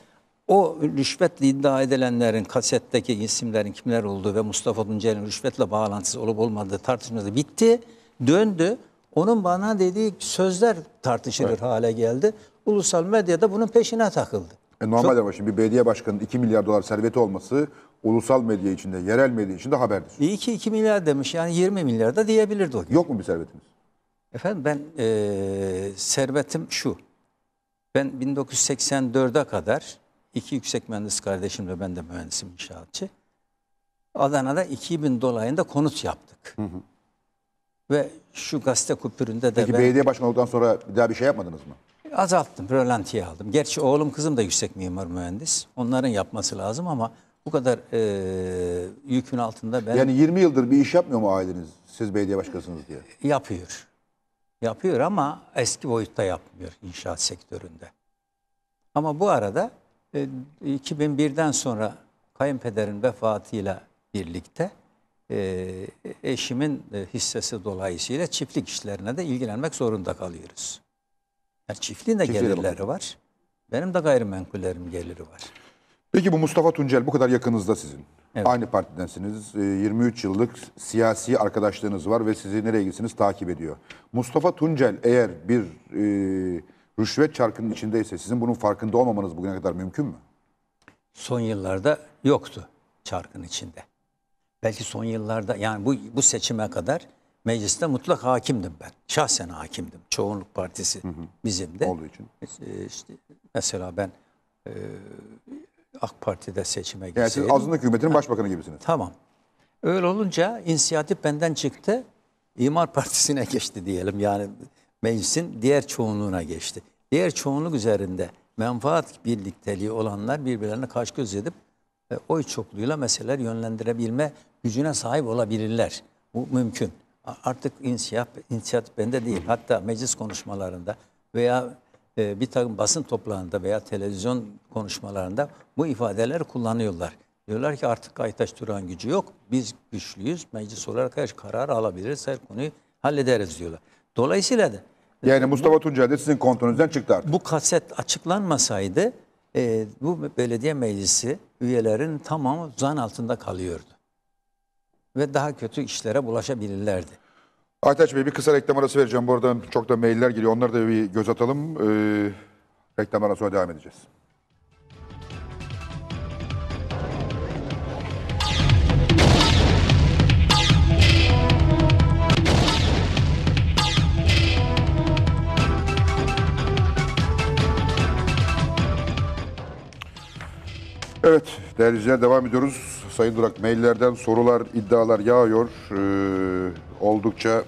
o rüşvetle iddia edilenlerin kasetteki isimlerin kimler olduğu ve Mustafa Tuncel'in rüşvetle bağlantısı olup olmadığı tartışması bitti. Döndü. Onun bana dediği sözler tartışılır hale geldi. Ulusal medyada bunun peşine takıldı. E, normalde ama şimdi bir belediye başkanının 2 milyar dolar serveti olması ulusal medya içinde, yerel medya içinde haberdir. İyi ki 2 milyar demiş yani 20 milyar da diyebilirdi o gün. Yok mu bir servetiniz? Efendim ben eee, servetim şu. Ben 1984'e kadar iki yüksek mühendis kardeşimle ben de mühendisim inşaatçı. Adana'da 2000 dolayında konut yaptık. Ve şu gazete kupüründe de Peki ben belediye başkanı olduktan sonra bir daha bir şey yapmadınız mı? Azalttım, rölantiye aldım. Gerçi oğlum kızım da yüksek mimar mühendis. Onların yapması lazım ama bu kadar eee, yükün altında ben Yani 20 yıldır bir iş yapmıyor mu aileniz siz belediye başkanısınız diye? Yapıyor. Yapıyor ama eski boyutta yapmıyor inşaat sektöründe. Ama bu arada e, 2001'den sonra kayınpederin vefatıyla birlikte e, eşimin e, hissesi dolayısıyla çiftlik işlerine de ilgilenmek zorunda kalıyoruz. Yani çiftliğin de Çiftliğe de gelirleri var. Benim de gayrimenkullerim geliri var. Peki bu Mustafa Tuncel bu kadar yakınızda sizin. Evet. Aynı partidensiniz. Ee, 23 yıllık siyasi arkadaşlığınız var ve sizi nereye gitsiniz takip ediyor. Mustafa Tuncel eğer bir e, rüşvet çarkının içindeyse sizin bunun farkında olmamanız bugüne kadar mümkün mü? son yıllarda yoktu çarkın içinde. Belki son yıllarda yani bu bu seçime kadar mecliste mutlak hakimdim ben. Şahsen hakimdim. Çoğunluk partisi bizim de. Olduğu için. Ee, işte mesela ben e, AK Parti'de seçime Yani siz girseydim. azınlık hükümetinin başbakanı gibisiniz. Tamam. Öyle olunca inisiyatif benden çıktı. İmar Partisi'ne geçti diyelim. Yani meclisin diğer çoğunluğuna geçti. Diğer çoğunluk üzerinde menfaat birlikteliği olanlar birbirlerine kaş göz edip e, oy çokluğuyla meseleler yönlendirebilme gücüne sahip olabilirler. Bu mümkün. Artık inisiyatif, inisiyatif bende değil. Hatta meclis konuşmalarında veya e, bir takım basın toplantılarında veya televizyon konuşmalarında bu ifadeleri kullanıyorlar. Diyorlar ki artık Aytaç Duran gücü yok. Biz güçlüyüz. Meclis olarak her karar alabiliriz. Her konuyu hallederiz diyorlar. Dolayısıyla da Yani Mustafa Tuncel de sizin kontrolünüzden çıktı artık. bu kaset açıklanmasaydı e, bu belediye meclisi üyelerin tamamı zan altında kalıyordu. Ve daha kötü işlere bulaşabilirlerdi. Aytaç Bey bir kısa reklam arası vereceğim. Bu arada çok da mailler geliyor. Onları da bir göz atalım. Ee, reklamlardan sonra devam edeceğiz. Evet, değerli izleyiciler devam ediyoruz. Sayın Durak, maillerden sorular, iddialar yağıyor. Ee, oldukça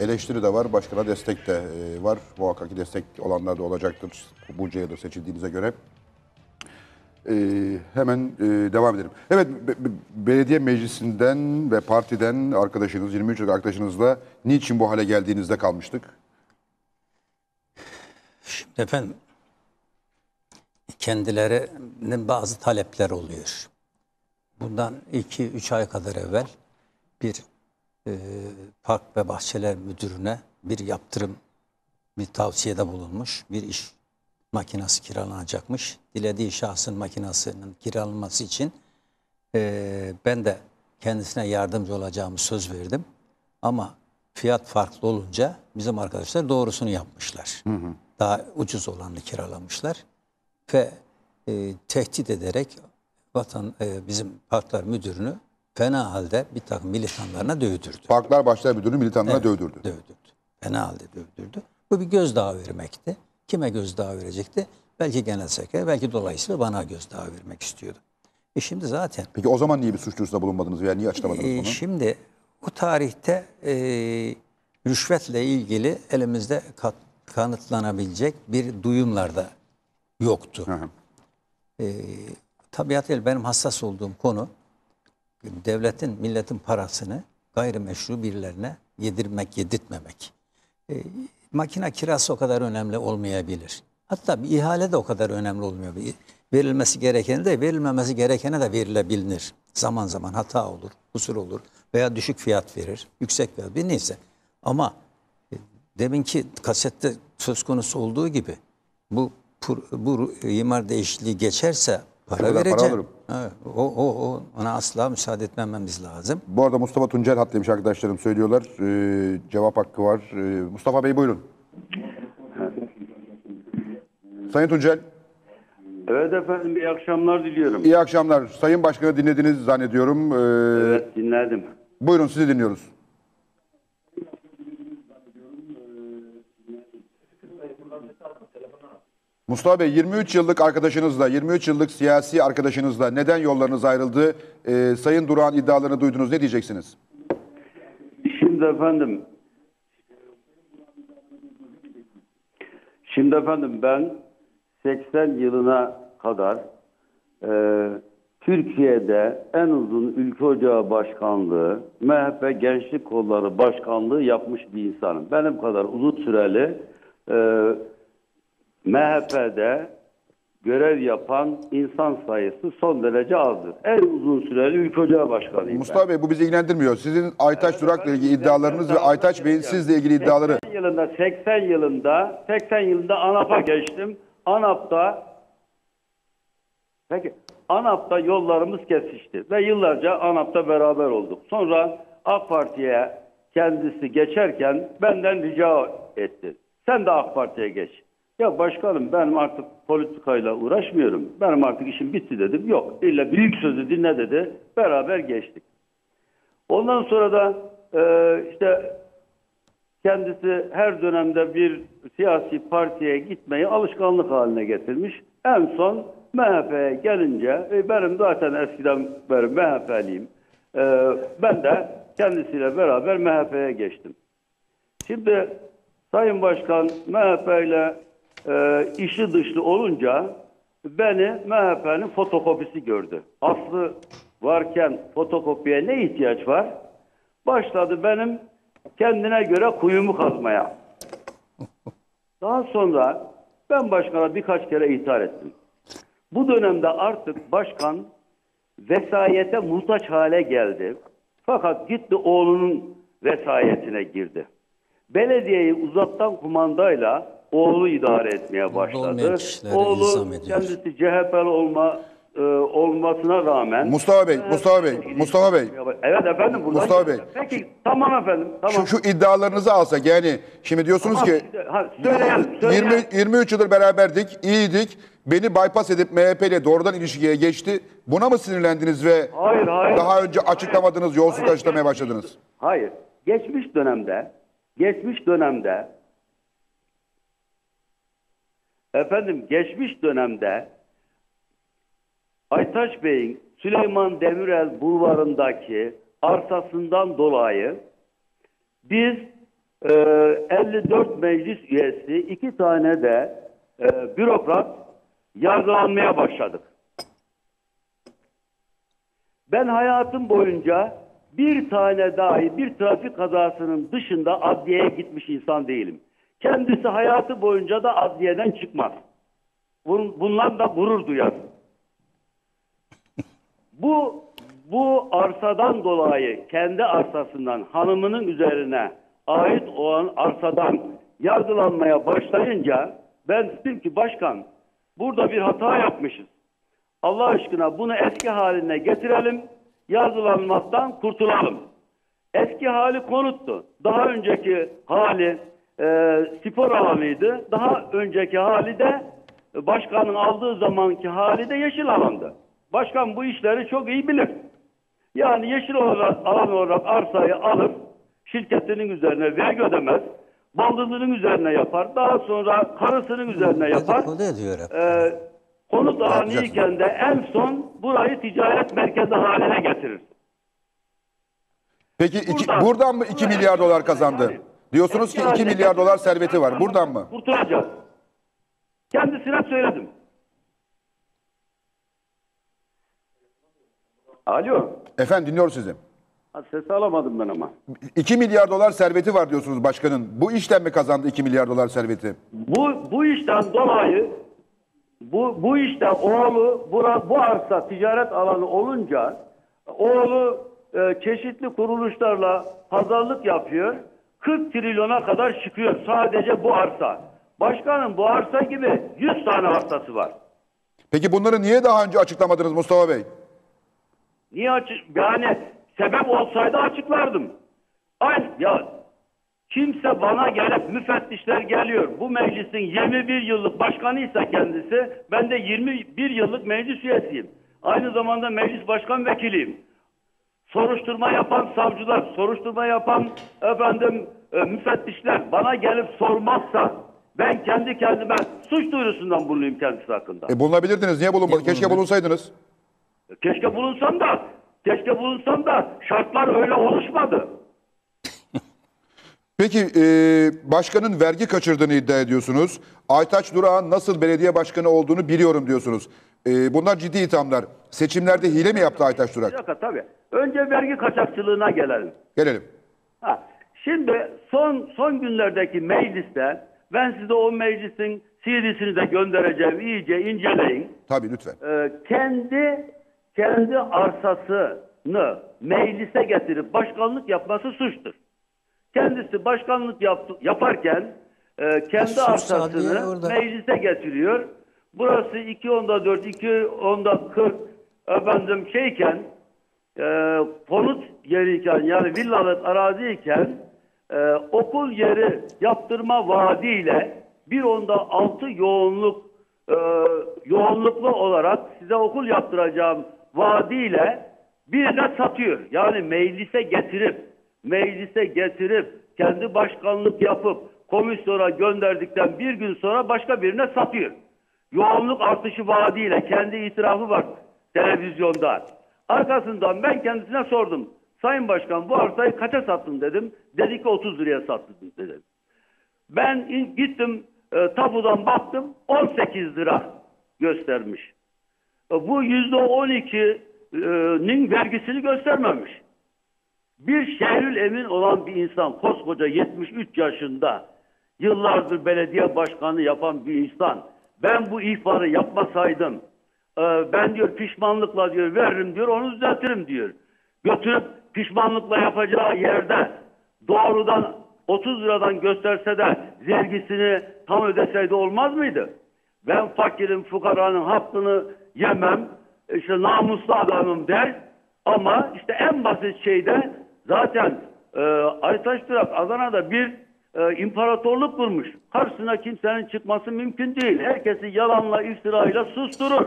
eleştiri de var, başkana destek de e, var. Muhakkak ki destek olanlar da olacaktır Burca'ya da seçildiğinize göre. Ee, hemen e, devam edelim. Evet, be- be- belediye meclisinden ve partiden arkadaşınız, 23 yıllık arkadaşınızla niçin bu hale geldiğinizde kalmıştık? Şimdi efendim kendilerinin bazı talepler oluyor. Bundan 2-3 ay kadar evvel bir e, park ve bahçeler müdürüne bir yaptırım, bir tavsiyede bulunmuş. Bir iş makinası kiralanacakmış. Dilediği şahsın makinasının kiralanması için e, ben de kendisine yardımcı olacağımı söz verdim. Ama fiyat farklı olunca bizim arkadaşlar doğrusunu yapmışlar. Daha ucuz olanı kiralamışlar ve e, tehdit ederek vatan e, bizim parklar müdürünü fena halde bir takım militanlarına dövdürdü. Parklar Başlar Müdürü militanlara dövdürdü. Dövdürdü. Fena halde dövdürdü. Bu bir gözdağı vermekti. Kime gözdağı verecekti? Belki genel sekreter, belki dolayısıyla bana gözdağı vermek istiyordu. E şimdi zaten Peki o zaman niye bir suç duyurusunda bulunmadınız veya niye açıklamadınız e, bunu? şimdi bu tarihte e, rüşvetle ilgili elimizde kat- kanıtlanabilecek bir duyumlar da yoktu. Hı hı. E, tabiatıyla benim hassas olduğum konu devletin, milletin parasını gayrimeşru birilerine yedirmek, yedirtmemek. E, makine kirası o kadar önemli olmayabilir. Hatta bir ihale de o kadar önemli olmuyor. Verilmesi gerekene de verilmemesi gerekene de verilebilir. Zaman zaman hata olur, kusur olur veya düşük fiyat verir, yüksek fiyat verir neyse. Ama e, deminki kasette söz konusu olduğu gibi bu bu imar değişikliği geçerse para vereceğim. alırım. Evet, o, o, o, ona asla müsaade etmememiz lazım. Bu arada Mustafa Tuncel hattaymış arkadaşlarım söylüyorlar. Ee, cevap hakkı var. Ee, Mustafa Bey buyurun. Sayın Tuncel, Evet efendim iyi akşamlar diliyorum. iyi akşamlar. Sayın Başkan'ı dinlediniz zannediyorum. Ee, Evet dinledim. Buyurun sizi dinliyoruz. Mustafa Bey 23 yıllık arkadaşınızla, 23 yıllık siyasi arkadaşınızla neden yollarınız ayrıldı? Ee, Sayın Durağan iddialarını duydunuz. Ne diyeceksiniz? Şimdi efendim Şimdi efendim ben 80 yılına kadar e, Türkiye'de en uzun ülke ocağı başkanlığı, MHP Gençlik Kolları Başkanlığı yapmış bir insanım. Benim kadar uzun süreli e, MHP'de görev yapan insan sayısı son derece azdır. En uzun süreli ülke ocağı başkanıyım ben. Mustafa Bey bu bizi ilgilendirmiyor. Sizin Aytaç Durak'la ilgili iddialarınız ve Aytaç Bey'in sizle ilgili iddiaları. 80 yılında 80 yılında 80 yılında ANAP'a geçtim. ANAP'ta Peki ANAP'ta yollarımız kesişti ve yıllarca ANAP'ta beraber olduk. Sonra AK Parti'ye kendisi geçerken benden rica etti. Sen de AK Parti'ye geç. Ya başkanım benim artık politikayla uğraşmıyorum. Benim artık işim bitti dedim. Yok illa büyük sözü dinle dedi. Beraber geçtik. Ondan sonra da e, işte kendisi her dönemde bir siyasi partiye gitmeyi alışkanlık haline getirmiş. En son MHP'ye gelince e, benim zaten eskiden beri MHP'liyim. E, ben de kendisiyle beraber MHP'ye geçtim. Şimdi Sayın Başkan MHP ile e, işi dışlı olunca beni MHP'nin fotokopisi gördü. Aslı varken fotokopiye ne ihtiyaç var? Başladı benim kendine göre kuyumu kazmaya. Daha sonra ben başkana birkaç kere ithal ettim. Bu dönemde artık başkan vesayete muhtaç hale geldi. Fakat gitti oğlunun vesayetine girdi. Belediyeyi uzaktan kumandayla oğlu idare etmeye başladı. Oğlu kendisi CHP'li olma e, olmasına rağmen Mustafa Bey, Mustafa Bey, Mustafa Bey. Evet efendim buradan Mustafa. Bey. Peki tamam efendim. Tamam. Şu, şu iddialarınızı alsak yani şimdi diyorsunuz Tamam, ki işte, ha, söyleyen, söyleyen. 20, 23 yıldır beraberdik, iyiydik. Beni bypass edip MHP ile doğrudan ilişkiye geçti. Buna mı sinirlendiniz ve Hayır, hayır. daha önce açıklamadığınız yolsuzluk Hayır. açıklamaya başladınız? Hayır. Geçmiş dönemde geçmiş dönemde efendim geçmiş dönemde Aytaç Bey'in Süleyman Demirel bulvarındaki arsasından dolayı biz e, 54 meclis üyesi iki tane de e, bürokrat yargılanmaya başladık. Ben hayatım boyunca bir tane dahi bir trafik kazasının dışında adliyeye gitmiş insan değilim. Kendisi hayatı boyunca da adliyeden çıkmaz. Bun- Bundan da gurur duyar. Bu bu arsadan dolayı kendi arsasından hanımının üzerine ait olan arsadan yargılanmaya başlayınca ben dedim ki başkan burada bir hata yapmışız. Allah aşkına bunu eski haline getirelim, yargılanmaktan kurtulalım. Eski hali konuttu. Daha önceki hali e, spor alanıydı. Daha önceki hali de başkanın aldığı zamanki hali de yeşil alandı. Başkan bu işleri çok iyi bilir. Yani yeşil olarak, alan olarak arsayı alır, şirketinin üzerine vergi ödemez, baldızının üzerine yapar, daha sonra karısının üzerine yapar. Dedikodu ediyor hep. Ee, konut alanı iken de en son burayı ticaret merkezi haline getirir. Peki iki, Buradan- buradan mı 2 milyar dolar kazandı? Yani- Diyorsunuz ki 2 milyar dolar serveti var. Buradan mı? Kurtulacağız. Kendisine söyledim. Alo. Efendim dinliyorum sizi. Ha, Ses alamadım ben ama. 2 milyar dolar serveti var diyorsunuz başkanın. Bu işten mi kazandı 2 milyar dolar serveti? Bu bu işten dolayı bu bu işte oğlu bura, bu arsa ticaret alanı olunca oğlu e, çeşitli kuruluşlarla pazarlık yapıyor. 40 trilyona kadar çıkıyor sadece bu arsa. Başkanım bu arsa gibi 100 tane arsası var. Peki bunları niye daha önce açıklamadınız Mustafa Bey? Niye açık? Yani sebep olsaydı açıklardım. Aynı ya kimse bana gelip müfettişler geliyor. Bu meclisin 21 yıllık başkanıysa kendisi ben de 21 yıllık meclis üyesiyim. Aynı zamanda meclis başkan vekiliyim. Soruşturma yapan savcılar, soruşturma yapan efendim e, müfettişler bana gelip sormazsa Ben kendi kendime suç duyurusundan bulunayım kendisi hakkında. E bulunabilirdiniz. Niye bulunmadınız? Keşke bulunsaydınız. Keşke bulunsam da, keşke bulunsam da şartlar öyle oluşmadı. Peki e, başkanın vergi kaçırdığını iddia ediyorsunuz. Aytaç Durak'ın nasıl belediye başkanı olduğunu biliyorum diyorsunuz. E, bunlar ciddi ithamlar. Seçimlerde hile mi yaptı Aytaç Bir Durak? dakika tabii. Önce vergi kaçakçılığına gelelim. Gelelim. Ha, şimdi son son günlerdeki mecliste ben size o meclisin CD'sini de göndereceğim. iyice inceleyin. Tabii lütfen. Ee, kendi kendi arsasını meclise getirip başkanlık yapması suçtur. Kendisi başkanlık yaptı, yaparken e, kendi Suç arsasını meclise getiriyor. Burası 2 onda 4, 2 onda 40 efendim şeyken e, konut yeriyken yani villalık araziyken e, okul yeri yaptırma vaadiyle bir onda altı yoğunluk e, yoğunluklu olarak size okul yaptıracağım vaadiyle birine satıyor. Yani meclise getirip meclise getirip kendi başkanlık yapıp komisyona gönderdikten bir gün sonra başka birine satıyor. Yoğunluk artışı vaadiyle kendi itirafı var televizyonda. Arkasından ben kendisine sordum. Sayın Başkan bu arsayı kaça sattın dedim. Dedi ki 30 liraya sattım dedim. Ben gittim e, tapudan baktım 18 lira göstermiş. E, bu yüzde 12'nin vergisini göstermemiş. Bir şehrül emin olan bir insan koskoca 73 yaşında yıllardır belediye başkanı yapan bir insan ben bu ihbarı yapmasaydım e, ben diyor pişmanlıkla diyor veririm diyor onu düzeltirim diyor. Götürüp pişmanlıkla yapacağı yerde doğrudan 30 liradan gösterse de vergisini tam ödeseydi olmaz mıydı? Ben fakirin fukaranın hakkını yemem işte namuslu adamım der ama işte en basit şeyde zaten e, Aytaş Durak Adana'da bir e, imparatorluk kurmuş. Karşısına kimsenin çıkması mümkün değil. Herkesi yalanla, iftirayla susturur.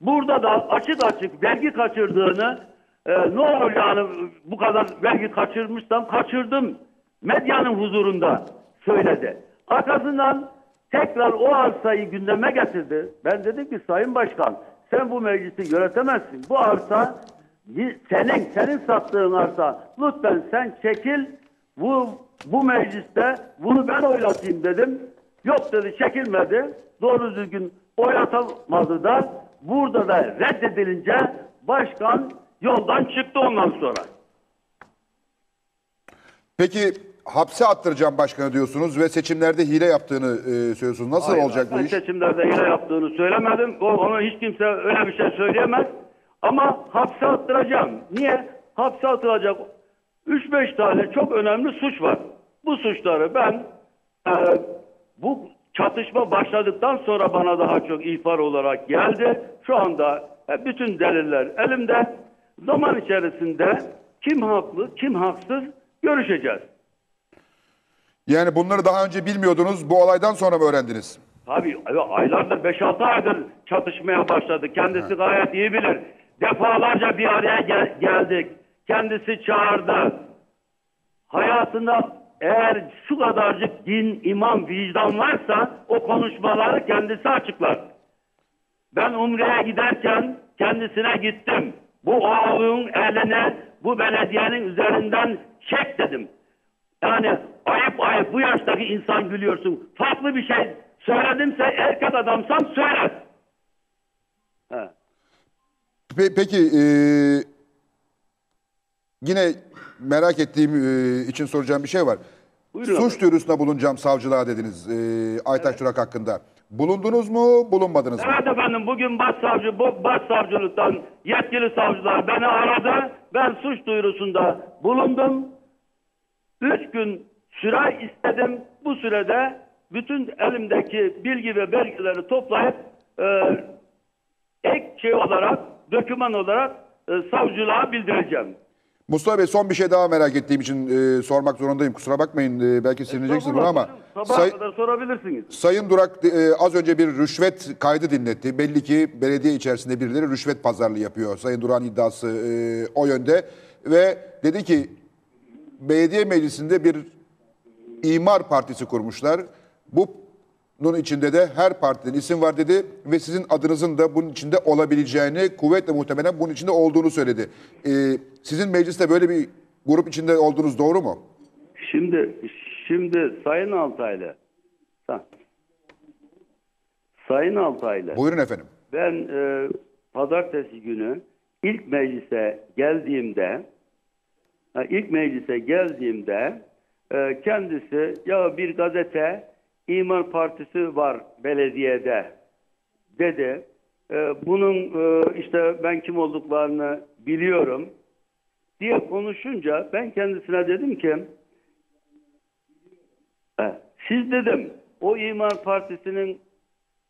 Burada da açık açık vergi kaçırdığını e, ne olur yani bu kadar vergi kaçırmışsam kaçırdım medyanın huzurunda söyledi. Arkasından tekrar o arsayı gündeme getirdi. Ben dedim ki Sayın Başkan sen bu meclisi yönetemezsin. Bu arsa senin, senin sattığın arsa. Lütfen sen çekil. Bu, bu mecliste bunu ben oylatayım dedim. Yok dedi çekilmedi. Doğru düzgün oylatamadı da burada da reddedilince başkan yoldan çıktı ondan sonra. Peki hapse attıracağım başkanı diyorsunuz ve seçimlerde hile yaptığını e, söylüyorsunuz. Nasıl Hayır, olacak bu iş? seçimlerde hile yaptığını söylemedim. Onu hiç kimse öyle bir şey söyleyemez. Ama hapse attıracağım. Niye? Hapse atılacak 3-5 tane çok önemli suç var. Bu suçları ben e, bu çatışma başladıktan sonra bana daha çok ihbar olarak geldi. Şu anda e, bütün deliller elimde. Zaman içerisinde kim haklı, kim haksız görüşeceğiz. Yani bunları daha önce bilmiyordunuz. Bu olaydan sonra mı öğrendiniz? Tabii aylardır 5-6 aydır çatışmaya başladı. Kendisi gayet iyi bilir. Defalarca bir araya gel- geldik. Kendisi çağırdı. Hayatında eğer şu kadarcık din, iman, vicdan varsa o konuşmaları kendisi açıklar. Ben Umre'ye giderken kendisine gittim. Bu oğlun eline bu belediyenin üzerinden çek dedim. Yani ayıp ayıp bu yaştaki insan gülüyorsun. Farklı bir şey söyledimse erkek adamsam söyle. He. Pe- peki e, yine merak ettiğim e, için soracağım bir şey var. Buyurun Suç duyurusunda bulunacağım savcılığa dediniz e, Aytaç Durak hakkında. Bulundunuz mu, bulunmadınız mı? Evet efendim bugün başsavcı, bu başsavcılıktan yetkili savcılar beni aradı. Ben suç duyurusunda bulundum. Üç gün süre istedim. Bu sürede bütün elimdeki bilgi ve belgeleri toplayıp e, ek şey olarak, doküman olarak e, savcılığa bildireceğim. Mustafa Bey son bir şey daha merak ettiğim için e, sormak zorundayım. Kusura bakmayın e, belki sinirleneceksiniz buna ama. Sabaha Say- kadar sorabilirsiniz. Sayın Durak e, az önce bir rüşvet kaydı dinletti. Belli ki belediye içerisinde birileri rüşvet pazarlığı yapıyor. Sayın Durak'ın iddiası e, o yönde. Ve dedi ki belediye meclisinde bir imar partisi kurmuşlar. Bu Bunun içinde de her partinin isim var dedi ve sizin adınızın da bunun içinde olabileceğini, kuvvetle muhtemelen bunun içinde olduğunu söyledi. Ee, sizin mecliste böyle bir grup içinde olduğunuz doğru mu? Şimdi şimdi Sayın Altaylı Ha. Sayın Altaylı Buyurun efendim. ben e, pazartesi günü ilk meclise geldiğimde ilk meclise geldiğimde e, kendisi ya bir gazete İmar Partisi var belediyede dedi. E, bunun e, işte ben kim olduklarını biliyorum diye konuşunca ben kendisine dedim ki e, siz dedim o İmar Partisi'nin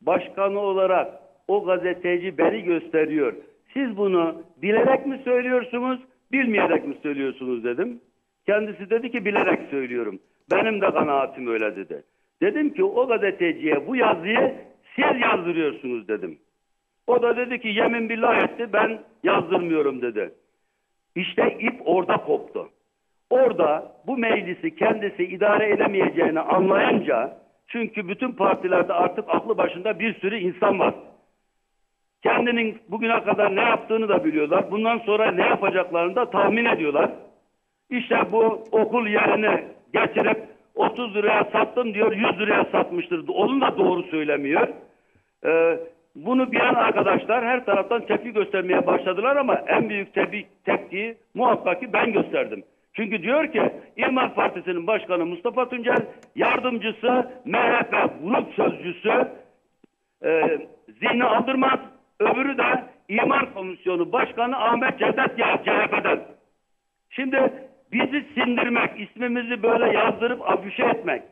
başkanı olarak o gazeteci beni gösteriyor. Siz bunu bilerek mi söylüyorsunuz, bilmeyerek mi söylüyorsunuz dedim. Kendisi dedi ki bilerek söylüyorum. Benim de kanaatim öyle dedi. Dedim ki o gazeteciye bu yazıyı siz yazdırıyorsunuz dedim. O da dedi ki yemin billah etti ben yazdırmıyorum dedi. İşte ip orada koptu. Orada bu meclisi kendisi idare edemeyeceğini anlayınca çünkü bütün partilerde artık aklı başında bir sürü insan var. Kendinin bugüne kadar ne yaptığını da biliyorlar. Bundan sonra ne yapacaklarını da tahmin ediyorlar. İşte bu okul yerini getirip 30 liraya sattım diyor 100 liraya satmıştır. Onun da doğru söylemiyor. Ee, bunu bilen arkadaşlar her taraftan tepki göstermeye başladılar ama en büyük tepki, tepkiyi muhakkak ki ben gösterdim. Çünkü diyor ki İmar Partisi'nin başkanı Mustafa Tuncel, yardımcısı MHP grup sözcüsü e, Zihni Aldırmaz, öbürü de İmar Komisyonu Başkanı Ahmet Cevdet Yağ CHP'den. Şimdi bizi sindirmek, ismimizi böyle yazdırıp afişe etmek,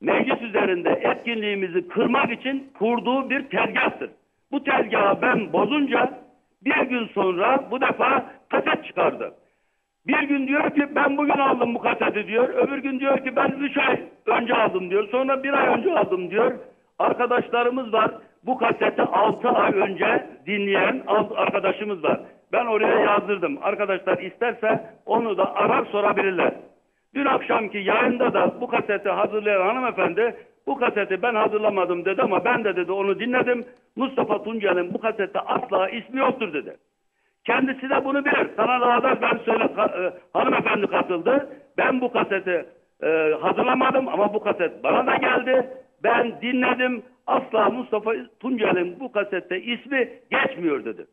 meclis üzerinde etkinliğimizi kırmak için kurduğu bir tezgahtır. Bu tezgahı ben bozunca bir gün sonra bu defa kaset çıkardı. Bir gün diyor ki ben bugün aldım bu kaseti diyor. Öbür gün diyor ki ben 3 ay önce aldım diyor. Sonra bir ay önce aldım diyor. Arkadaşlarımız var. Bu kaseti 6 ay önce dinleyen arkadaşımız var. Ben oraya yazdırdım. Arkadaşlar isterse onu da arar sorabilirler. Dün akşamki yayında da bu kaseti hazırlayan hanımefendi bu kaseti ben hazırlamadım dedi ama ben de dedi onu dinledim. Mustafa Tuncel'in bu kasette asla ismi yoktur dedi. Kendisi de bunu bilir. Kanalda ben söyle e, hanımefendi katıldı. Ben bu kaseti e, hazırlamadım ama bu kaset bana da geldi. Ben dinledim. Asla Mustafa Tuncel'in bu kasette ismi geçmiyor dedi.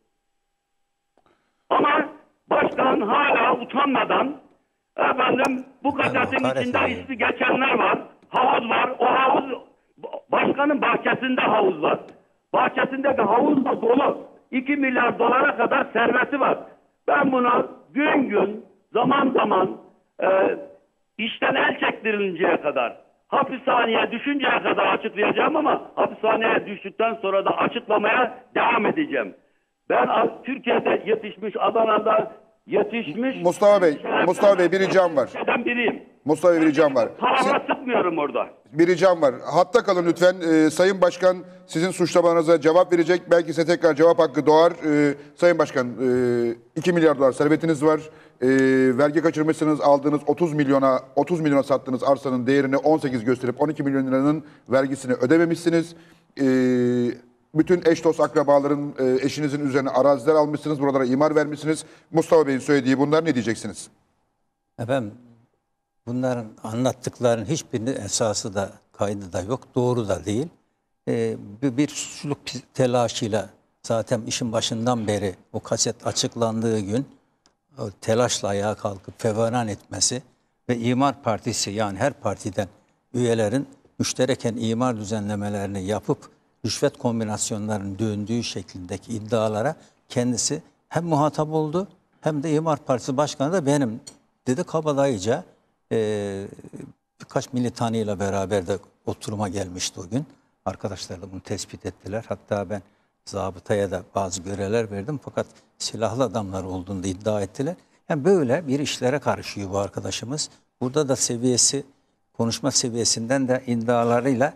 Ama başkan hala utanmadan efendim bu hakaret içinde ismi geçenler var. Havuz var. O havuz başkanın bahçesinde havuz var. Bahçesindeki havuz da dolu. 2 milyar dolara kadar serveti var. Ben buna gün gün zaman zaman e, işten el çektirilinceye kadar hapishaneye düşünceye kadar açıklayacağım ama hapishaneye düştükten sonra da açıklamaya devam edeceğim. Ben Türkiye'de yetişmiş, Adana'da yetişmiş... Mustafa Bey, Mustafa Bey bir ricam var. Ben biriyim. Mustafa Bey bir ricam var. Palavra sıkmıyorum orada. bir ricam var. Hatta kalın lütfen. Ee, Sayın Başkan sizin suçlamalarınıza cevap verecek. Belki size tekrar cevap hakkı doğar. Ee, Sayın Başkan e, 2 milyar dolar servetiniz var. Ee, vergi kaçırmışsınız aldığınız 30 milyona 30 milyona sattığınız arsanın değerini 18 gösterip 12 milyon liranın vergisini ödememişsiniz. Ee, bütün eş dost akrabaların e, eşinizin üzerine araziler almışsınız. Buralara imar vermişsiniz. Mustafa Bey'in söylediği bunlar ne diyeceksiniz? Efendim bunların anlattıkların hiçbirinin esası da kaydı da yok. Doğru da değil. Ee, bir, bir suçluluk telaşıyla zaten işin başından beri o kaset açıklandığı gün telaşla ayağa kalkıp feveran etmesi ve İmar Partisi yani her partiden üyelerin müştereken imar düzenlemelerini yapıp rüşvet kombinasyonlarının döndüğü şeklindeki iddialara kendisi hem muhatap oldu hem de İmar Partisi Başkanı da benim dedi kabadayıca e, birkaç militanıyla beraber de oturuma gelmişti o gün. Arkadaşlar da bunu tespit ettiler. Hatta ben zabıtaya da bazı görevler verdim fakat silahlı adamlar olduğunu da iddia ettiler. Yani böyle bir işlere karışıyor bu arkadaşımız. Burada da seviyesi konuşma seviyesinden de iddialarıyla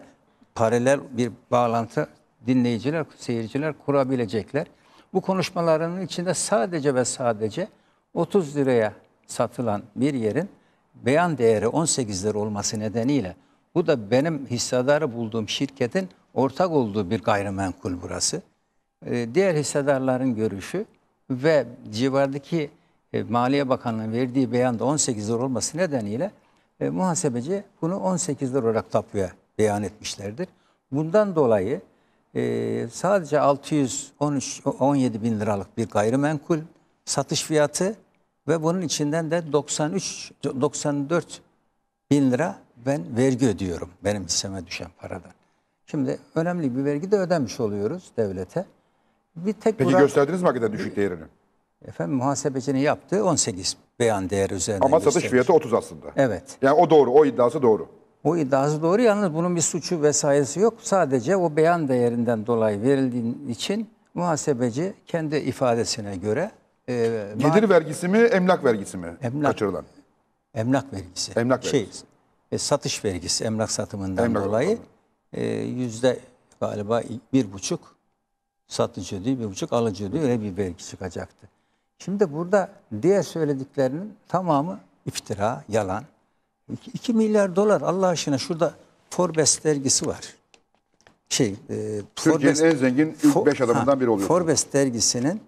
paralel bir bağlantı dinleyiciler, seyirciler kurabilecekler. Bu konuşmalarının içinde sadece ve sadece 30 liraya satılan bir yerin beyan değeri 18 lira olması nedeniyle Bu da benim hissedarı bulduğum şirketin ortak olduğu bir gayrimenkul burası. Ee, diğer hissedarların görüşü ve civardaki e, Maliye Bakanlığı'nın verdiği beyanda 18 lira olması nedeniyle e, muhasebeci bunu 18 lira olarak tapuya beyan etmişlerdir. Bundan dolayı e, sadece 613 17 bin liralık bir gayrimenkul satış fiyatı ve bunun içinden de 93 94 bin lira ben vergi ödüyorum benim hisseme düşen paradan. Şimdi önemli bir vergi de ödemiş oluyoruz devlete. Bir tek Peki bura- gösterdiniz mi hakikaten düşük değerini? efendim muhasebecinin yaptığı 18 beyan değeri üzerinden Ama satış göstermiş. fiyatı 30 aslında. Evet. Yani o doğru, o iddiası doğru. O iddiası doğru yalnız bunun bir suçu vesairesi yok. Sadece o beyan değerinden dolayı verildiği için muhasebeci kendi ifadesine göre e, Gelir vergisi mi, emlak vergisi mi Emlak. kaçırılan? emlak vergisi. Emlak şey, vergisi. e, satış vergisi emlak satımından Emlak dolayı e, yüzde galiba bir buçuk satıcı ödüyor, bir buçuk alıcı ödüyor. Öyle bir vergi çıkacaktı. Şimdi burada diğer söylediklerinin tamamı iftira, yalan. 2 milyar dolar Allah aşkına şurada Forbes dergisi var. Şey, e, Türkiye'nin en zengin ilk Fo- beş adamından ha, biri oluyorsunuz. Forbes dergisinin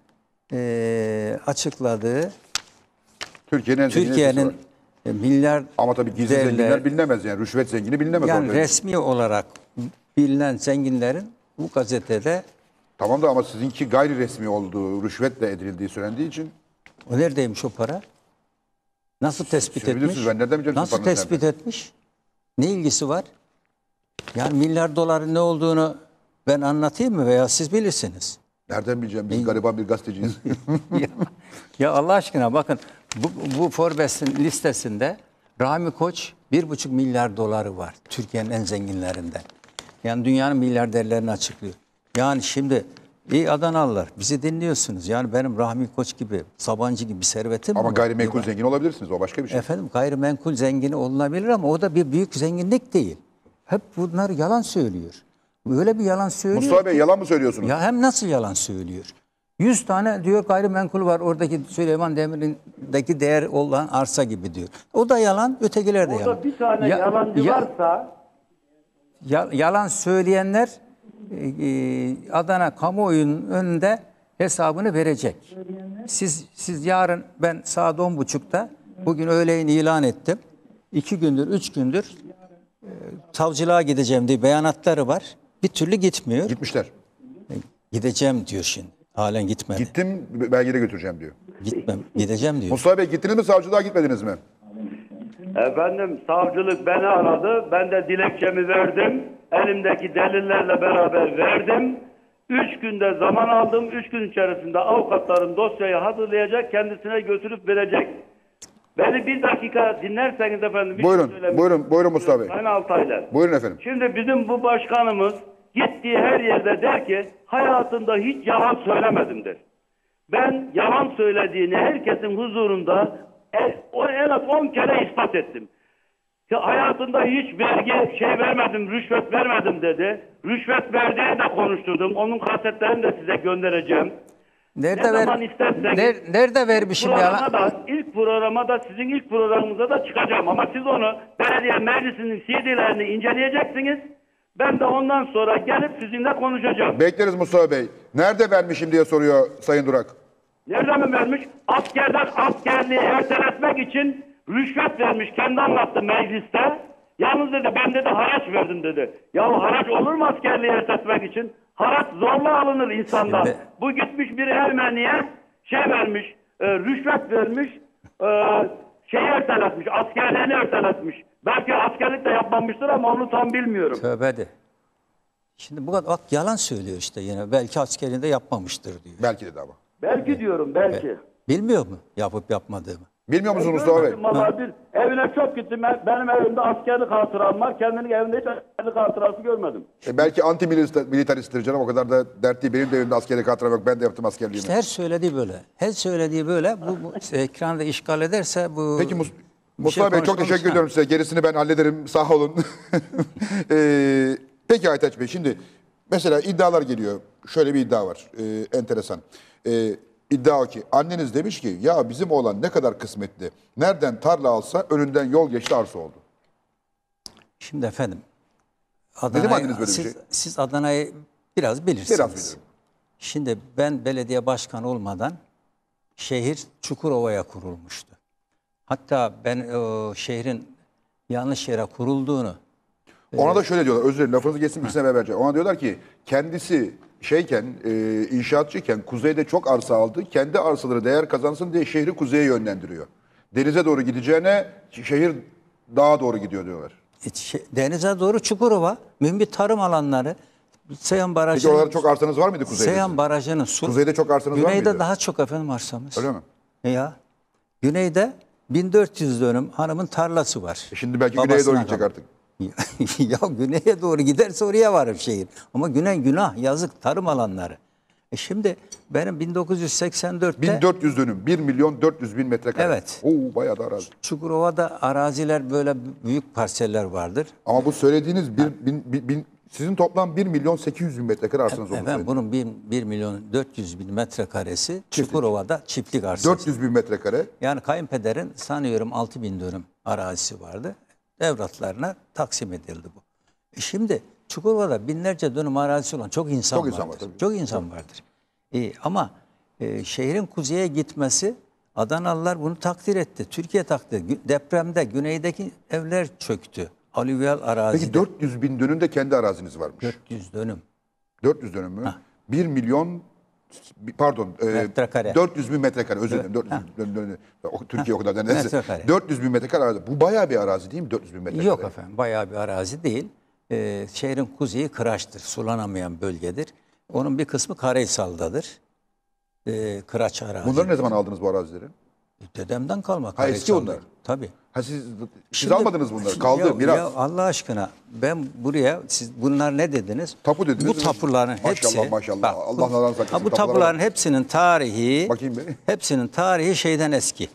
e, açıkladığı Türkiye'nin en. Türkiye'nin e, milyar Ama tabii gizli değerler- zenginler bilinemez yani. Rüşvet zengini bilinemez. yani orada. resmi olarak bilinen zenginlerin bu gazetede Tamam da ama sizinki gayri resmi olduğu, rüşvetle edildiği söylendiği için o neredeymiş o para? Nasıl tespit etmiş? ben nereden bileceğim Nasıl tespit etmiş? Ne ilgisi var? Yani milyar doların ne olduğunu ben anlatayım mı veya siz bilirsiniz. nereden bileceğim? Biz gariban bir gazeteciyiz. ya, ya Allah aşkına bakın bu, bu Forbes'in listesinde Rami Koç 1,5 milyar doları var. Türkiye'nin en zenginlerinden. Yani dünyanın milyarderlerini açıklıyor. Yani şimdi iyi Adanalılar bizi dinliyorsunuz. Yani benim Rahmi Koç gibi, Sabancı gibi bir servetim ama var? gayrimenkul zengin olabilirsiniz. O başka bir şey. Efendim gayrimenkul zengini olunabilir ama o da bir büyük zenginlik değil. Hep bunlar yalan söylüyor. Öyle bir yalan söylüyor. Mustafa Bey ki- yalan mı söylüyorsunuz? ya hem nasıl yalan söylüyor? 100 tane diyor gayrimenkul var oradaki Süleyman Demir'indeki değer olan arsa gibi diyor. O da yalan, ötekiler de yalan. Orada bir tane Ya- yalancı ya- varsa ya- yalan söyleyenler Adana kamuoyunun önünde hesabını verecek. Siz siz yarın ben saat on buçukta bugün öğleyin ilan ettim. İki gündür, üç gündür e, savcılığa gideceğim diye beyanatları var. Bir türlü gitmiyor. Gitmişler. Gideceğim diyor şimdi. Halen gitmedi. Gittim belgede götüreceğim diyor. Gitmem. Gideceğim diyor. Mustafa Bey gittiniz mi savcılığa gitmediniz mi? Efendim savcılık beni aradı. Ben de dilekçemi verdim. Elimdeki delillerle beraber verdim. Üç günde zaman aldım. Üç gün içerisinde avukatların dosyayı hazırlayacak, kendisine götürüp verecek. Beni bir dakika dinlerseniz efendim. bir şey Buyurun, söylemek buyurun, buyurun Mustafa Bey. Sayın Altaylar. Buyurun efendim. Şimdi bizim bu başkanımız gittiği her yerde der ki hayatında hiç yalan söylemedim der. Ben yalan söylediğini herkesin huzurunda en, o en az 10 kere ispat ettim. Ya hayatında hiç vergi şey vermedim, rüşvet vermedim dedi. Rüşvet verdiğini de konuşturdum. Onun kasetlerini de size göndereceğim. Nerede ne zaman ver? isterseniz- Ner- nerede vermişim yalan? da, ilk programa da sizin ilk programınıza da çıkacağım. Ama siz onu belediye meclisinin CD'lerini inceleyeceksiniz. Ben de ondan sonra gelip sizinle konuşacağım. Bekleriz Mustafa Bey. Nerede vermişim diye soruyor Sayın Durak. Nereden mi vermiş? Askerden askerliği erteletmek için rüşvet vermiş. Kendi anlattı mecliste. Yalnız dedi ben dedi haraç verdim dedi. Ya haraç olur mu askerliği erteletmek için? Haraç zorla alınır insandan. Şimdi- Bu gitmiş bir Ermeniye şey vermiş, e, rüşvet vermiş, e, şeyi erteletmiş, askerliğini erteletmiş. Belki askerlik de yapmamıştır ama onu tam bilmiyorum. Tövbe de. Şimdi bu kadar bak yalan söylüyor işte yine. Belki askerinde yapmamıştır diyor. Belki dedi ama. Belki diyorum belki. Bilmiyor mu yapıp yapmadığımı? Bilmiyor musunuz Mustafa Bey? Görmedim Vallahi bir evine çok gittim. Ben- Benim evimde askerlik hatıram var. Kendinin evinde hiç askerlik hatırası görmedim. E belki anti militaristtir canım o kadar da dert değil. Benim de evimde askerlik hatıram yok. Ben de yaptım askerliğimi. İşte her söylediği böyle. Her söylediği böyle. Bu, bu ekranda işgal ederse bu... Peki Mus- bir Mustafa şey Bey çok konuşmamız- teşekkür Ha. ediyorum size. Gerisini ben hallederim. Sağ olun. Ee, peki Aytaç Bey şimdi mesela iddialar geliyor. Şöyle bir iddia var. Ee, enteresan. Ee, iddia ki anneniz demiş ki ya bizim oğlan ne kadar kısmetli. Nereden tarla alsa önünden yol geçti arsa oldu. Şimdi efendim Adana'yı siz, şey? siz Adana'yı biraz bilirsiniz. Biraz bilirim. Şimdi ben belediye başkanı olmadan şehir Çukurova'ya kurulmuştu. Hatta ben o şehrin yanlış yere kurulduğunu Ona da şöyle diyorlar. Özür dilerim lafınızı geçsin bir sene vereceğim. Ona diyorlar ki kendisi şeyken, e, inşaatçıyken kuzeyde çok arsa aldı. Kendi arsaları değer kazansın diye şehri kuzeye yönlendiriyor. Denize doğru gideceğine şehir dağa doğru gidiyor diyorlar. e, denize doğru Çukurova, mühim bir tarım alanları. Seyhan Peki Barajı'nın, oralarda çok arsanız var mıydı kuzeyde? Seyhan Barajı'nın su, Kuzeyde çok arsanız var güneyde mıydı? daha çok efendim arsamız. Öyle mi? Ya güneyde 1400 dönüm hanımın tarlası var. E şimdi belki güneye doğru Babasına gidecek kaldı. artık. ya güneye doğru giderse oraya varır şehir. Ama güney günah, yazık tarım alanları. E şimdi benim 1984'te 1400 dönüm, 1 milyon 400 bin metrekare. Evet. Oo bayağı da arazi. Çukurova'da araziler böyle büyük parseller vardır. Ama bu söylediğiniz bir, bin, bin- bin- sizin toplam 1 milyon 800 bin metrekare arsanız olmuş. Efendim bunun 1, 1 milyon 400 bin metrekaresi Çukurova'da çiftlik arsası. 400 bin metrekare. Yani kayınpederin sanıyorum 6 bin dönüm arazisi vardı. Devletlerine taksim edildi bu. E şimdi Çukurova'da binlerce dönüm arazisi olan çok insan Çok vardır. insan var, tabii. Çok insan vardır. E, ama e, şehrin kuzeye gitmesi Adanalılar bunu takdir etti. Türkiye takdir. Depremde güneydeki evler çöktü. Alüvyal arazide. Peki 400 bin dönümde kendi araziniz varmış. 400 dönüm. 400 dönüm mü? 1 milyon pardon e, Metrekare. 400 bin metrekare özür dilerim 400 bin. O, Türkiye o kadar da neyse. Metrekare. 400 bin metrekare arazi. Bu bayağı bir arazi değil mi 400 bin metrekare? Yok efendim bayağı bir arazi değil. Ee, şehrin kuzeyi kıraçtır. Sulanamayan bölgedir. Onun bir kısmı Karaysal'dadır. Ee, kıraç arazi. Bunları ne zaman aldınız bu arazileri? Dedemden kalma. Ha, eski onlar. Tabii. Ha siz, siz Şimdi- almadınız bunları. Kaldı ya, miras. ya Allah aşkına ben buraya siz bunlar ne dediniz? Tapu dediniz. Bu tapuların Maşallah, hepsi. maşallah. Allah nazardan saklasın, bu tapuların hepsinin tarihi Bakayım bir. hepsinin tarihi şeyden eski.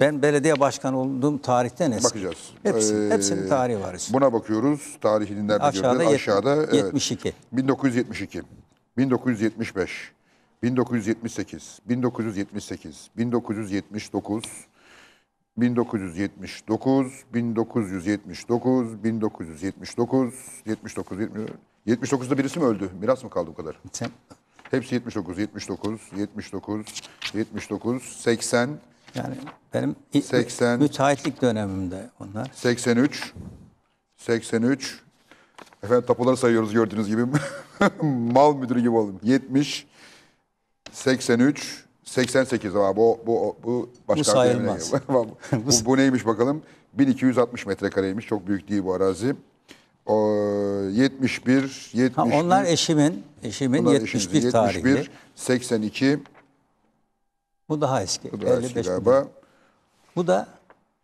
Ben belediye başkanı olduğum tarihten eski. Bakacağız. Hepsi, Ee, hepsinin tarihi var. üstünde. Buna bakıyoruz. Tarihini nerede Aşağıda Aşağıda. evet. 72. 1972, 1975, 1978, 1978, 1979, 1979, 1979, 1979, 79, 79'da birisi mi öldü? Miras mı kaldı bu kadar? Sen Hepsi 79, 79, 79, 79, 80, Yani benim i- 80. müteahhitlik dönemimde onlar. 83, 83. Efendim tapuları sayıyoruz gördüğünüz gibi. Mal müdürü gibi oldum. 70, 83, 88 abi bu bu bu başka Bu sayılmaz. bu, bu, neymiş bakalım? 1260 metrekareymiş. Çok büyük değil bu arazi. O 71, 71. Ha, onlar eşimin, eşimin bunlar 71 eşimizin, tarihli. 82. Bu daha eski. Bu da eski 55 galiba. Bu da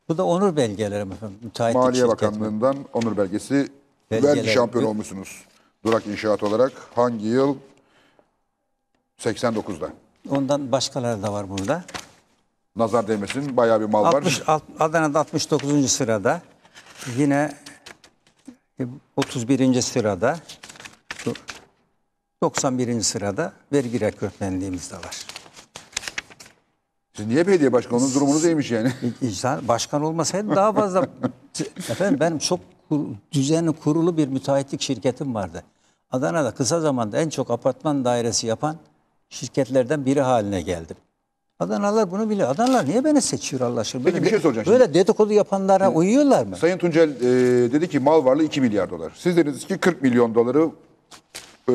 bu da onur belgelerim efendim. Müteahhitlik Maliye. Bakanlığı'ndan onur belgesi Belgeler. vergi şampiyon olmuşsunuz. Durak inşaat olarak hangi yıl? 89'da. Ondan başkaları da var burada. Nazar değmesin bayağı bir mal 60, var. Adana'da 69. sırada. Yine e, 31. sırada. dur, 91. sırada vergi rekortmenliğimiz de var. Siz niye belediye başkanı olun? Durumunuz iyiymiş yani. İnsan başkan olmasaydı daha fazla. Efendim benim çok kur- düzenli kurulu bir müteahhitlik şirketim vardı. Adana'da kısa zamanda en çok apartman dairesi yapan şirketlerden biri haline geldim. Adanalılar bunu biliyor. Adanalılar niye beni seçiyor Allah aşkına? Peki bir şey soracağım Böyle dedikodu yapanlara uyuyorlar mı? Sayın Tuncel e, dedi ki mal varlığı 2 milyar dolar. Siz dediniz ki 40 milyon doları e,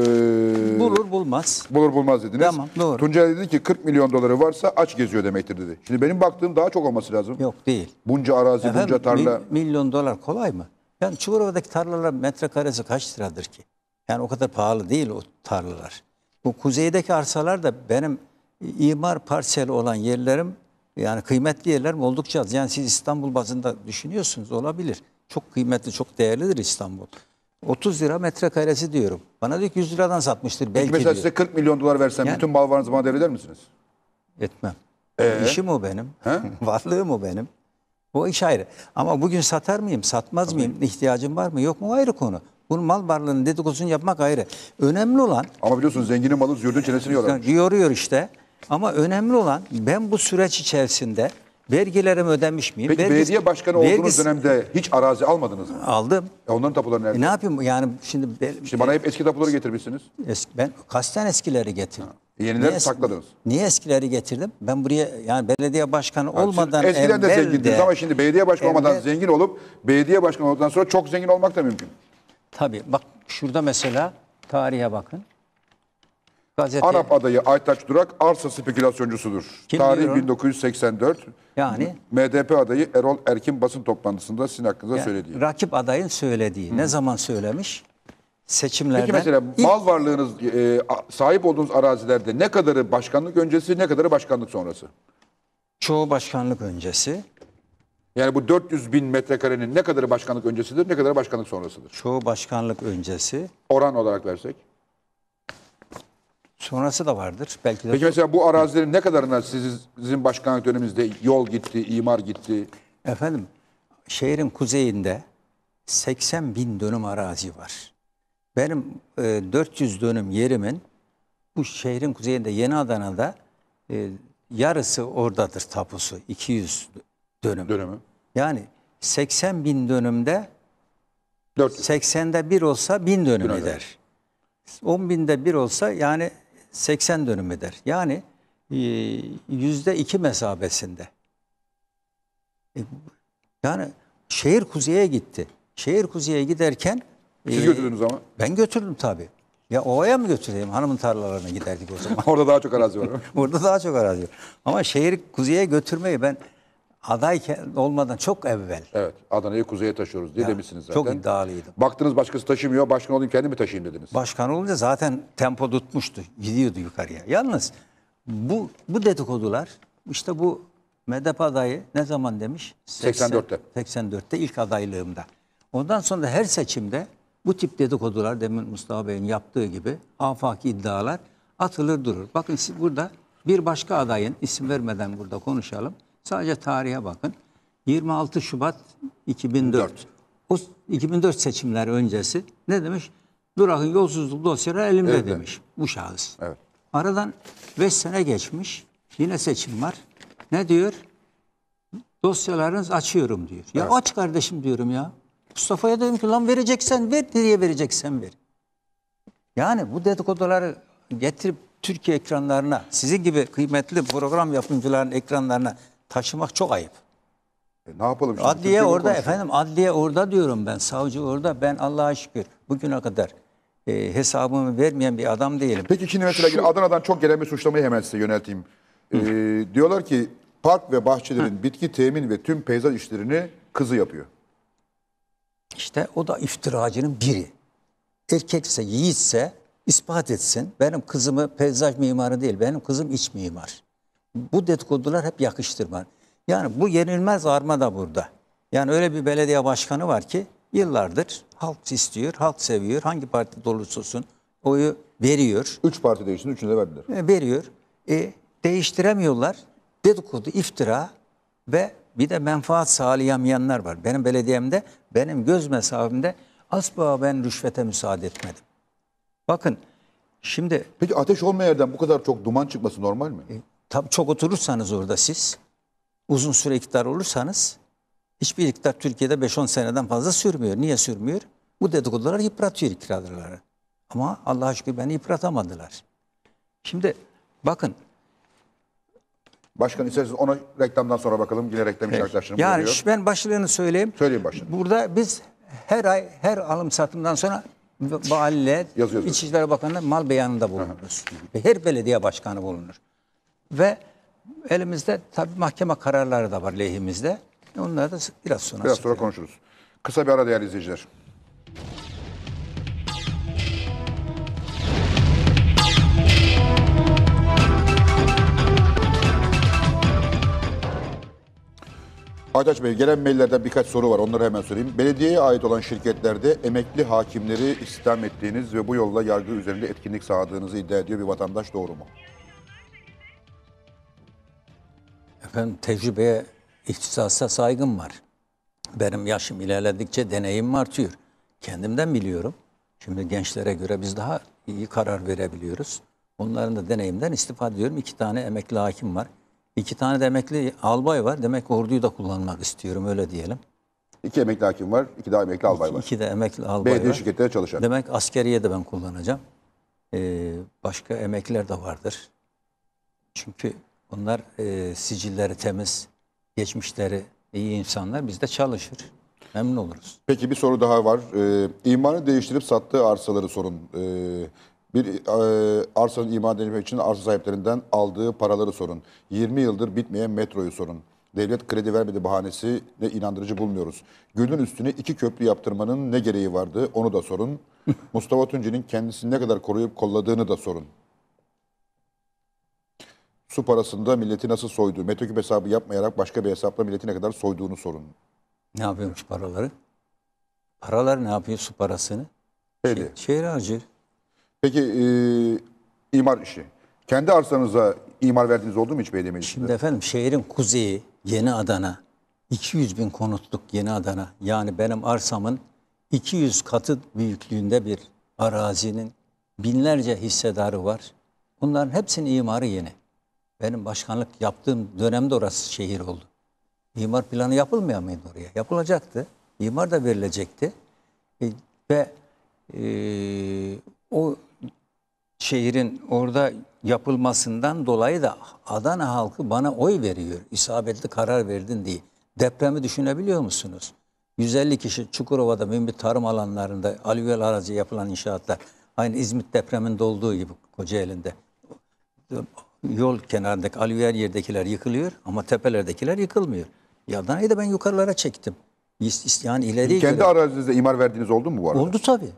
Bulur bulmaz. bulur bulmaz dediniz. Tamam, doğru. Tuncel dedi ki 40 milyon doları varsa aç geziyor demektir dedi. Şimdi benim baktığım daha çok olması lazım. Yok değil. Bunca arazi, bunca Efendim, tarla. mil- milyon dolar kolay mı? Yani Çukurova'daki tarlalar metrekaresi kaç liradır ki? Yani o kadar pahalı değil o tarlalar. Bu kuzeydeki arsalar da benim imar parseli olan yerlerim yani kıymetli yerlerim oldukça az. Yani siz İstanbul bazında düşünüyorsunuz olabilir. Çok kıymetli, çok değerlidir İstanbul. 30 lira metrekaresi diyorum. Bana diyor ki 100 liradan satmıştır belki Peki mesela diyor. size 40 milyon dolar versem Yani- bütün mal varınızı bana devreder misiniz? Etmem. İşim o benim. Varlığım o benim. O iş ayrı. Ama bugün satar mıyım, satmaz mıyım, ihtiyacım var mı yok mu ayrı konu. Bunun mal varlığının dedikodusunu yapmak ayrı. Önemli olan, Ama biliyorsunuz zenginin malı zürdün çenesini yorar. yoruyor işte. Ama önemli olan ben bu süreç içerisinde Vergilerimi ödemiş miyim? Peki Vergis- belediye başkanı olduğunuz vergis- dönemde hiç arazi almadınız mı? aldım. E onların tapuları nerede? E ne yapayım yani şimdi İşte bana hep eski tapuları getirmişsiniz. Eski, ben kasten eskileri getirdim. Yenileri Niye sakladınız. Niye eskileri getirdim? Ben buraya yani belediye başkanı Siz olmadan Eskiden de evvel zengindiniz de- ama şimdi belediye başkanı olmadan evvel- zengin olup belediye başkanı olduktan sonra çok zengin olmak da mümkün. Tabii bak şurada mesela tarihe bakın. Gazete ANAP adayı Aytaç Durak arsa spekülasyoncusudur. Kim Tarih diyor o? 1984. Yani- MDP adayı Erol Erkin basın toplantısında sizin hakkınızda yani söylediği. rakip adayın söylediği. Ne zaman söylemiş? Seçimlerden. Peki mesela ilk- mal varlığınız, e, a- sahip olduğunuz arazilerde ne kadarı başkanlık öncesi, ne kadarı başkanlık sonrası? çoğu başkanlık öncesi, Yani bu 400 bin metrekarenin ne kadarı başkanlık öncesidir, ne kadarı başkanlık sonrasıdır? çoğu başkanlık öncesi, Oran olarak versek. sonrası da vardır. Belki de Peki mesela bu arazilerin ne kadarına siz- sizin başkanlık döneminizde yol gitti, imar gitti? Efendim, şehrin kuzeyinde 80 bin dönüm arazi var. Benim e, 400 dönüm yerimin bu şehrin kuzeyinde Yeni Adana'da e, yarısı oradadır tapusu. 200 dönüm. Dönemi. Yani 80 bin dönümde 400. 80'de bir olsa 1000 dönüm Bin eder. 10 binde bir olsa yani 80 dönüm eder. Yani e, yüzde iki mesabesinde. E, Yani şehir kuzeye gitti. Şehir kuzeye giderken Siz e, götürdünüz ama. Ben götürdüm tabii. Ya ovaya mı götüreyim? Hanımın tarlalarına giderdik o zaman. Orada daha çok arazi var. Burada daha çok arazi var. Ama şehir kuzeye götürmeyi ben aday olmadan çok evvel evet. Adana'yı kuzeye taşıyoruz diye Ya, demişsiniz zaten. çok iddialıydım. Baktınız başkası taşımıyor, başkan olayım kendim mi taşıyayım dediniz. Başkan olunca zaten tempo tutmuştu. Gidiyordu yukarıya. Yalnız bu bu dedikodular işte bu MEDEP adayı ne zaman demiş? 84'te. 84'te ilk adaylığımda. Ondan sonra da her seçimde bu tip dedikodular demin Mustafa Bey'in yaptığı gibi afaki iddialar atılır durur. Bakın siz burada bir başka adayın isim vermeden burada konuşalım. Sadece tarihe bakın. 26 Şubat 2004. O 2004 seçimler öncesi ne demiş? Durak'ın yolsuzluk dosyaları elimde Evet. demiş bu şahıs. Evet. Aradan 5 sene geçmiş. Yine seçim var. Ne diyor? Dosyalarınızı açıyorum diyor. Ya aç kardeşim diyorum ya. Mustafa'ya dedim ki lan vereceksen ver, nereye vereceksen ver. Yani bu dedikoduları getirip Türkiye ekranlarına, sizin gibi kıymetli program yapımcıların ekranlarına taşımak çok ayıp. E, ne yapalım şimdi? Adliye orada efendim, adliye orada diyorum ben, savcı orada. Ben Allah'a şükür bugüne kadar e, hesabımı vermeyen bir adam değilim. Peki şimdi mesela yine Adana'dan çok gelen bir suçlamayı hemen size yönelteyim. Ee, diyorlar ki park ve bahçelerin bitki temin ve tüm peyzaj işlerini kızı yapıyor. İşte o da iftiracının biri. Erkekse, yiğitse ispat etsin. Benim kızımı peyzaj mimarı değil, benim kızım iç mimar. Bu dedikodular hep yakıştırma. Yani bu yenilmez arma da burada. Yani öyle bir belediye başkanı var ki yıllardır halk istiyor, halk seviyor. Hangi parti olursa olsun oyu veriyor. Üç parti değişti, üçünü de verdiler. E, veriyor. E, değiştiremiyorlar. Dedikodu, iftira ve bir de menfaat sağlayamayanlar var. Benim belediyemde, benim göz mesafemde asla ben rüşvete müsaade etmedim. Bakın şimdi Peki ateş olmayan yerden bu kadar çok duman çıkması normal mi? Tabii çok oturursanız orada siz, uzun süre iktidar olursanız hiçbir iktidar Türkiye'de 5-10 seneden fazla sürmüyor. Niye sürmüyor? Bu dedikodular yıpratıyor iktidarları. Ama Allah'a şükür beni yıpratamadılar. Şimdi bakın Başkan isterseniz ona reklamdan sonra bakalım. Yine reklam işi arkadaşlarım Yani görüyor. ben başlığını söyleyeyim. Söyleyin başlığını. Burada biz her ay her alım satımdan sonra Yazıyoruz. İçişleri Bakanı'na mal beyanında bulunuruz. Ve her belediye başkanı bulunur. Ve elimizde tabii mahkeme kararları da var lehimizde. Onları da biraz sonra Biraz sonra konuşuruz. Kısa bir ara değerli izleyiciler. Aytaç Bey gelen maillerden birkaç soru var. Onları hemen söyleyeyim. Belediyeye ait olan şirketlerde emekli hakimleri istihdam ettiğiniz ve bu yolla yargı üzerinde etkinlik sağladığınızı iddia ediyor bir vatandaş doğru mu? Efendim tecrübeye, ihtisasa saygım var. Benim yaşım ilerledikçe deneyim artıyor. Kendimden biliyorum. Şimdi gençlere göre biz daha iyi karar verebiliyoruz. Onların da deneyimden istifade ediyorum. İki tane emekli hakim var. İki tane de emekli albay var. Demek orduyu da kullanmak istiyorum öyle diyelim. İki emekli hakim var, iki daha emekli albay var. İki de emekli albay Belediye var. şirketleri çalışan. Demek askeriye de ben kullanacağım. Ee, başka emekliler de vardır. Çünkü bunlar e, sicilleri temiz, geçmişleri iyi insanlar. Biz de çalışır. Memnun oluruz. Peki bir soru daha var. Ee, imanı değiştirip sattığı arsaları sorun. Ee, bir e, arsanın iman edilmek için arsa sahiplerinden aldığı paraları sorun. 20 yıldır bitmeyen metroyu sorun. Devlet kredi vermedi bahanesi ne inandırıcı bulmuyoruz. Gölün üstüne iki köprü yaptırmanın ne gereği vardı onu da sorun. Mustafa Tunci'nin kendisini ne kadar koruyup kolladığını da sorun. Su parasında milleti nasıl soydu? Metreküp hesabı yapmayarak başka bir hesapla milleti ne kadar soyduğunu sorun. Ne yapıyormuş paraları? Paralar ne yapıyor su parasını? Belli. Şehir harcı. Peki e, imar işi. Kendi arsanıza imar verdiğiniz oldu mu hiç belediye meclisinde? Şimdi efendim şehrin kuzeyi Yeni Adana 200 bin konutluk Yeni Adana yani benim arsamın 200 katı büyüklüğünde bir arazinin binlerce hissedarı var. Bunların hepsinin imarı yeni. Benim başkanlık yaptığım dönemde orası şehir oldu. İmar planı yapılmıyor muydu oraya? Yapılacaktı. İmar da verilecekti. E, ve e, o şehrin orada yapılmasından dolayı da Adana halkı bana oy veriyor. İsabetli karar verdin diye. Depremi düşünebiliyor musunuz? 150 kişi Çukurova'da mümbit tarım alanlarında alüvyal arazi yapılan inşaatlar. Aynı İzmit depreminde olduğu gibi Kocaeli'nde. Yol kenarındaki alüvyal yerdekiler yıkılıyor ama tepelerdekiler yıkılmıyor. Ya Adana'yı da ben yukarılara çektim. Yani ileriye Kendi göre- arazinizde imar verdiğiniz oldu mu bu arada? Oldu tabii.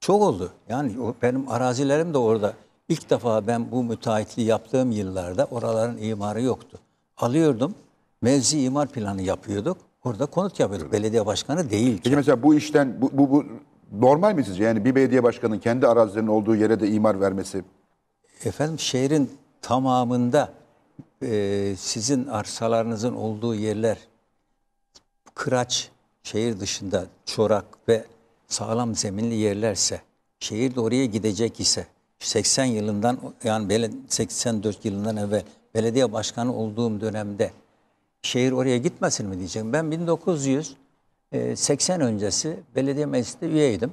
Çok oldu. Yani o benim arazilerim de orada. İlk defa ben bu müteahhitliği yaptığım yıllarda oraların imarı yoktu. Alıyordum, mevzi imar planı yapıyorduk. Orada konut yapıyorduk. Belediye başkanı değil. Peki mesela bu işten bu, bu, bu normal mi sizce? Yani bir belediye başkanının kendi arazilerinin olduğu yere de imar vermesi. Efendim şehrin tamamında e, sizin arsalarınızın olduğu yerler kıraç, şehir dışında çorak ve sağlam zeminli yerlerse, şehir de oraya gidecek ise 80 yılından yani bele- 84 yılından evvel belediye başkanı olduğum dönemde şehir oraya gitmesin mi diyeceğim. Ben 1980 öncesi belediye meclisinde üyeydim.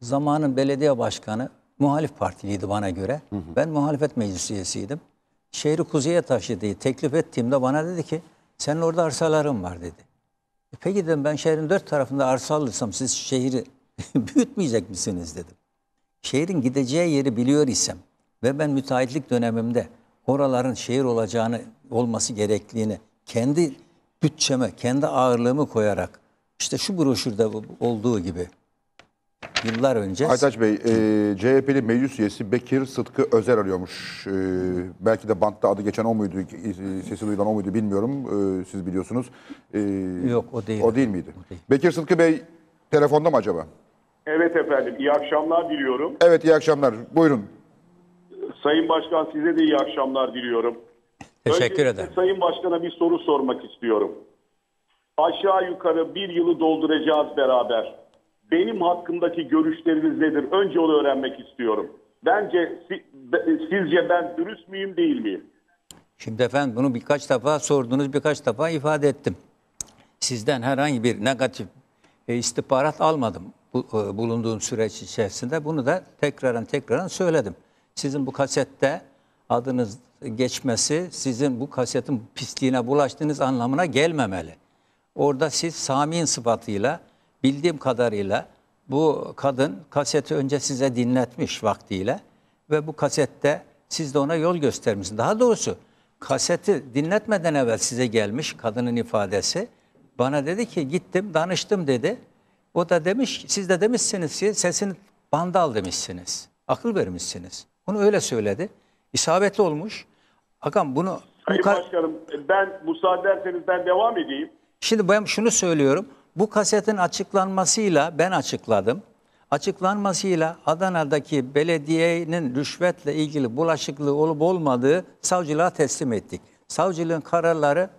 Zamanın belediye başkanı muhalif partiliydi bana göre. Ben muhalefet meclis üyesiydim. Şehri kuzeye taşı diye teklif ettiğimde bana dedi ki senin orada arsaların var dedi. E peki dedim ben şehrin dört tarafında arsa alırsam siz şehri büyütmeyecek misiniz dedim. Şehrin gideceği yeri biliyor isem ve ben müteahhitlik dönemimde oraların şehir olacağını olması gerektiğini kendi bütçeme, kendi ağırlığımı koyarak işte şu broşürde olduğu gibi yıllar önce Aytaç Bey, e, CHP'li meclis üyesi Bekir Sıtkı Özer arıyormuş. E, belki de bantta adı geçen o muydu, e, sesi duyulan o muydu bilmiyorum. E, siz biliyorsunuz. E, Yok, o değil. O değil miydi? O değil. Bekir Sıtkı Bey telefonda mı acaba? Evet efendim, iyi akşamlar diliyorum. Evet, iyi akşamlar. Buyurun. Sayın Başkan size de iyi akşamlar diliyorum. teşekkür ederim. Sayın Başkan'a bir soru sormak istiyorum. Aşağı yukarı bir yılı dolduracağız beraber. Benim hakkımdaki görüşleriniz nedir? Önce onu öğrenmek istiyorum. Bence si- be- sizce ben dürüst müyüm değil miyim? Şimdi efendim bunu birkaç defa sordunuz, birkaç defa ifade ettim. Sizden herhangi bir negatif e, istihbarat almadım bu, e, bulunduğum süreç içerisinde. Bunu da tekraren tekraren söyledim. Sizin bu kasette adınız geçmesi sizin bu kasetin pisliğine bulaştığınız anlamına gelmemeli. Orada siz Sami'nin sıfatıyla bildiğim kadarıyla bu kadın kaseti önce size dinletmiş vaktiyle ve bu kasette siz de ona yol göstermişsiniz. Daha doğrusu kaseti dinletmeden evvel size gelmiş kadının ifadesi. Bana dedi ki gittim danıştım dedi. O da demiş siz de demişsiniz ki sesini bandal demişsiniz. Akıl vermişsiniz. Bunu öyle söyledi. İsabetli olmuş. Hakan bunu bu Sayın ka- Başkanım ben müsaade ederseniz ben devam edeyim. Şimdi ben şunu söylüyorum. Bu kasetin açıklanmasıyla ben açıkladım. Açıklanmasıyla Adana'daki belediyenin rüşvetle ilgili bulaşıklığı olup olmadığı savcılığa teslim ettik. Savcılığın kararları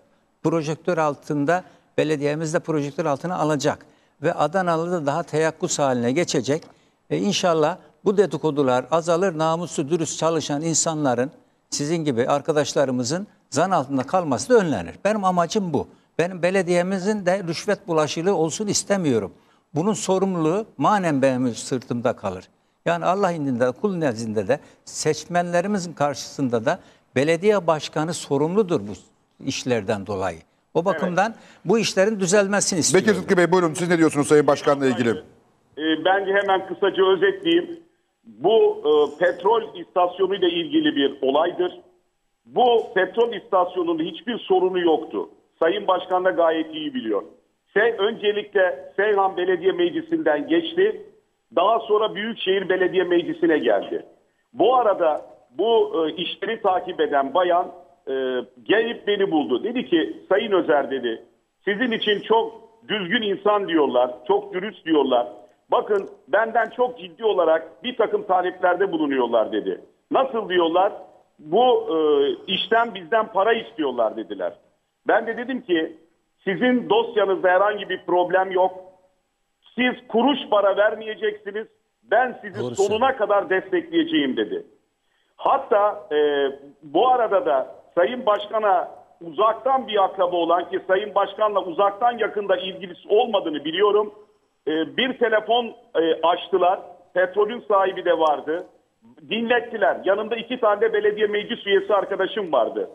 projektör altında belediyemiz de projektör altına alacak. Ve Adanalı da daha teyakkuz haline geçecek. E inşallah bu dedikodular azalır, namuslu, dürüst çalışan insanların sizin gibi arkadaşlarımızın zan altında kalması da önlenir. Benim amacım bu. Benim belediyemizin de rüşvet bulaşığı olsun istemiyorum. Bunun sorumluluğu manen benim sırtımda kalır. Yani Allah indinde, kul nezdinde de seçmenlerimizin karşısında da belediye başkanı sorumludur bu işlerden dolayı. O bakımdan bu işlerin düzelmesini istiyorum. Bekir Sıtkı Bey buyurun siz ne diyorsunuz Sayın Başkan'la ilgili? E, bence hemen kısaca özetleyeyim. Bu e, petrol istasyonu ile ilgili bir olaydır. Bu petrol istasyonunun hiçbir sorunu yoktu. Sayın Başkan da gayet iyi biliyor. Şey, öncelikle Seyhan Belediye Meclisi'nden geçti. Daha sonra Büyükşehir Belediye Meclisi'ne geldi. Bu arada bu e, işleri takip eden bayan e, gelip beni buldu. Dedi ki Sayın Özer dedi sizin için çok düzgün insan diyorlar, çok dürüst diyorlar. Bakın benden çok ciddi olarak bir takım taleplerde bulunuyorlar dedi. Nasıl diyorlar? Bu e, işten bizden para istiyorlar dediler. Ben de dedim ki sizin dosyanızda herhangi bir problem yok. Siz kuruş para vermeyeceksiniz. Ben sizi Doğru sonuna kadar destekleyeceğim dedi. Hatta e, bu arada da Sayın Başkan'a uzaktan bir akraba olan ki Sayın Başkan'la uzaktan yakında ilgisi olmadığını biliyorum. E, bir telefon e, açtılar. Petrolün sahibi de vardı. Dinlettiler. Yanımda iki tane belediye meclis üyesi arkadaşım vardı.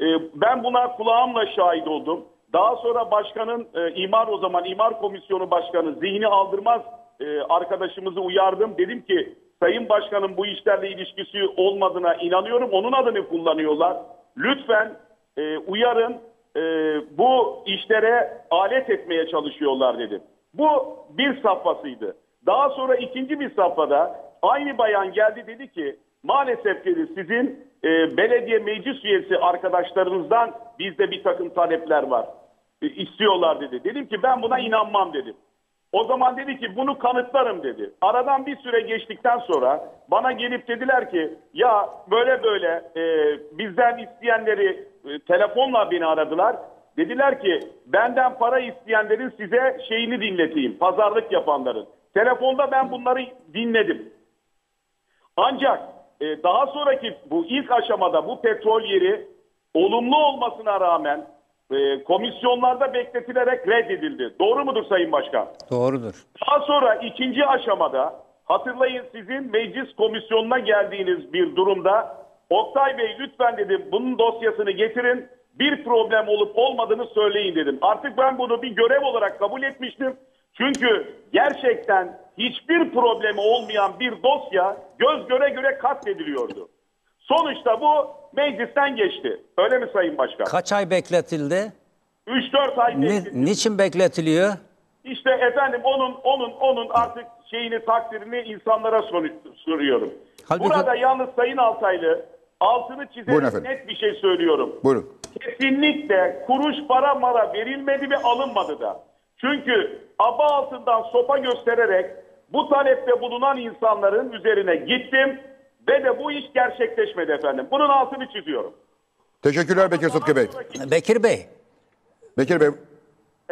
E, ben buna kulağımla şahit oldum. Daha sonra başkanın e, imar o zaman imar komisyonu başkanı Zihni Aldırmaz e, arkadaşımızı uyardım. Dedim ki Sayın Başkan'ın bu işlerle ilişkisi olmadığına inanıyorum. Onun adını kullanıyorlar. Lütfen e, uyarın e, bu işlere alet etmeye çalışıyorlar dedim. Bu bir safhasıydı. Daha sonra ikinci bir safhada aynı bayan geldi dedi ki maalesef dedi sizin e, belediye meclis üyesi arkadaşlarınızdan bizde bir takım talepler var. E, istiyorlar dedi. Dedim ki ben buna inanmam dedim. O zaman dedi ki bunu kanıtlarım dedi. Aradan bir süre geçtikten sonra bana gelip dediler ki ya böyle böyle e, bizden isteyenleri e, telefonla beni aradılar. Dediler ki benden para isteyenlerin size şeyini dinleteyim. Pazarlık yapanların. Telefonda ben bunları dinledim. Ancak e, daha sonraki bu ilk aşamada bu petrol yeri olumlu olmasına rağmen e, komisyonlarda bekletilerek reddedildi. Doğru mudur Sayın Başkan? Doğrudur. Daha sonra ikinci aşamada hatırlayın sizin meclis komisyonuna geldiğiniz bir durumda Oktay Bey lütfen dedim bunun dosyasını getirin bir problem olup olmadığını söyleyin dedim. Artık ben bunu bir görev olarak kabul etmiştim. Çünkü gerçekten hiçbir problemi olmayan bir dosya göz göre göre katlediliyordu. Sonuçta bu meclisten geçti. Öyle mi Sayın Başkan? Kaç ay bekletildi? 3-4 ay Ni- niçin bekletiliyor? İşte efendim onun onun onun artık şeyini takdirini insanlara sor- soruyorum. Halbuki- Burada yalnız Sayın Altaylı altını çizerek net bir şey söylüyorum. Buyurun. Kesinlikle kuruş para mara verilmedi ve alınmadı da. Çünkü aba altından sopa göstererek bu talepte bulunan insanların üzerine gittim ve de bu iş gerçekleşmedi efendim. Bunun altını çiziyorum. Teşekkürler Bekir Sıtkı Bey. Bekir Bey, Bekir Bey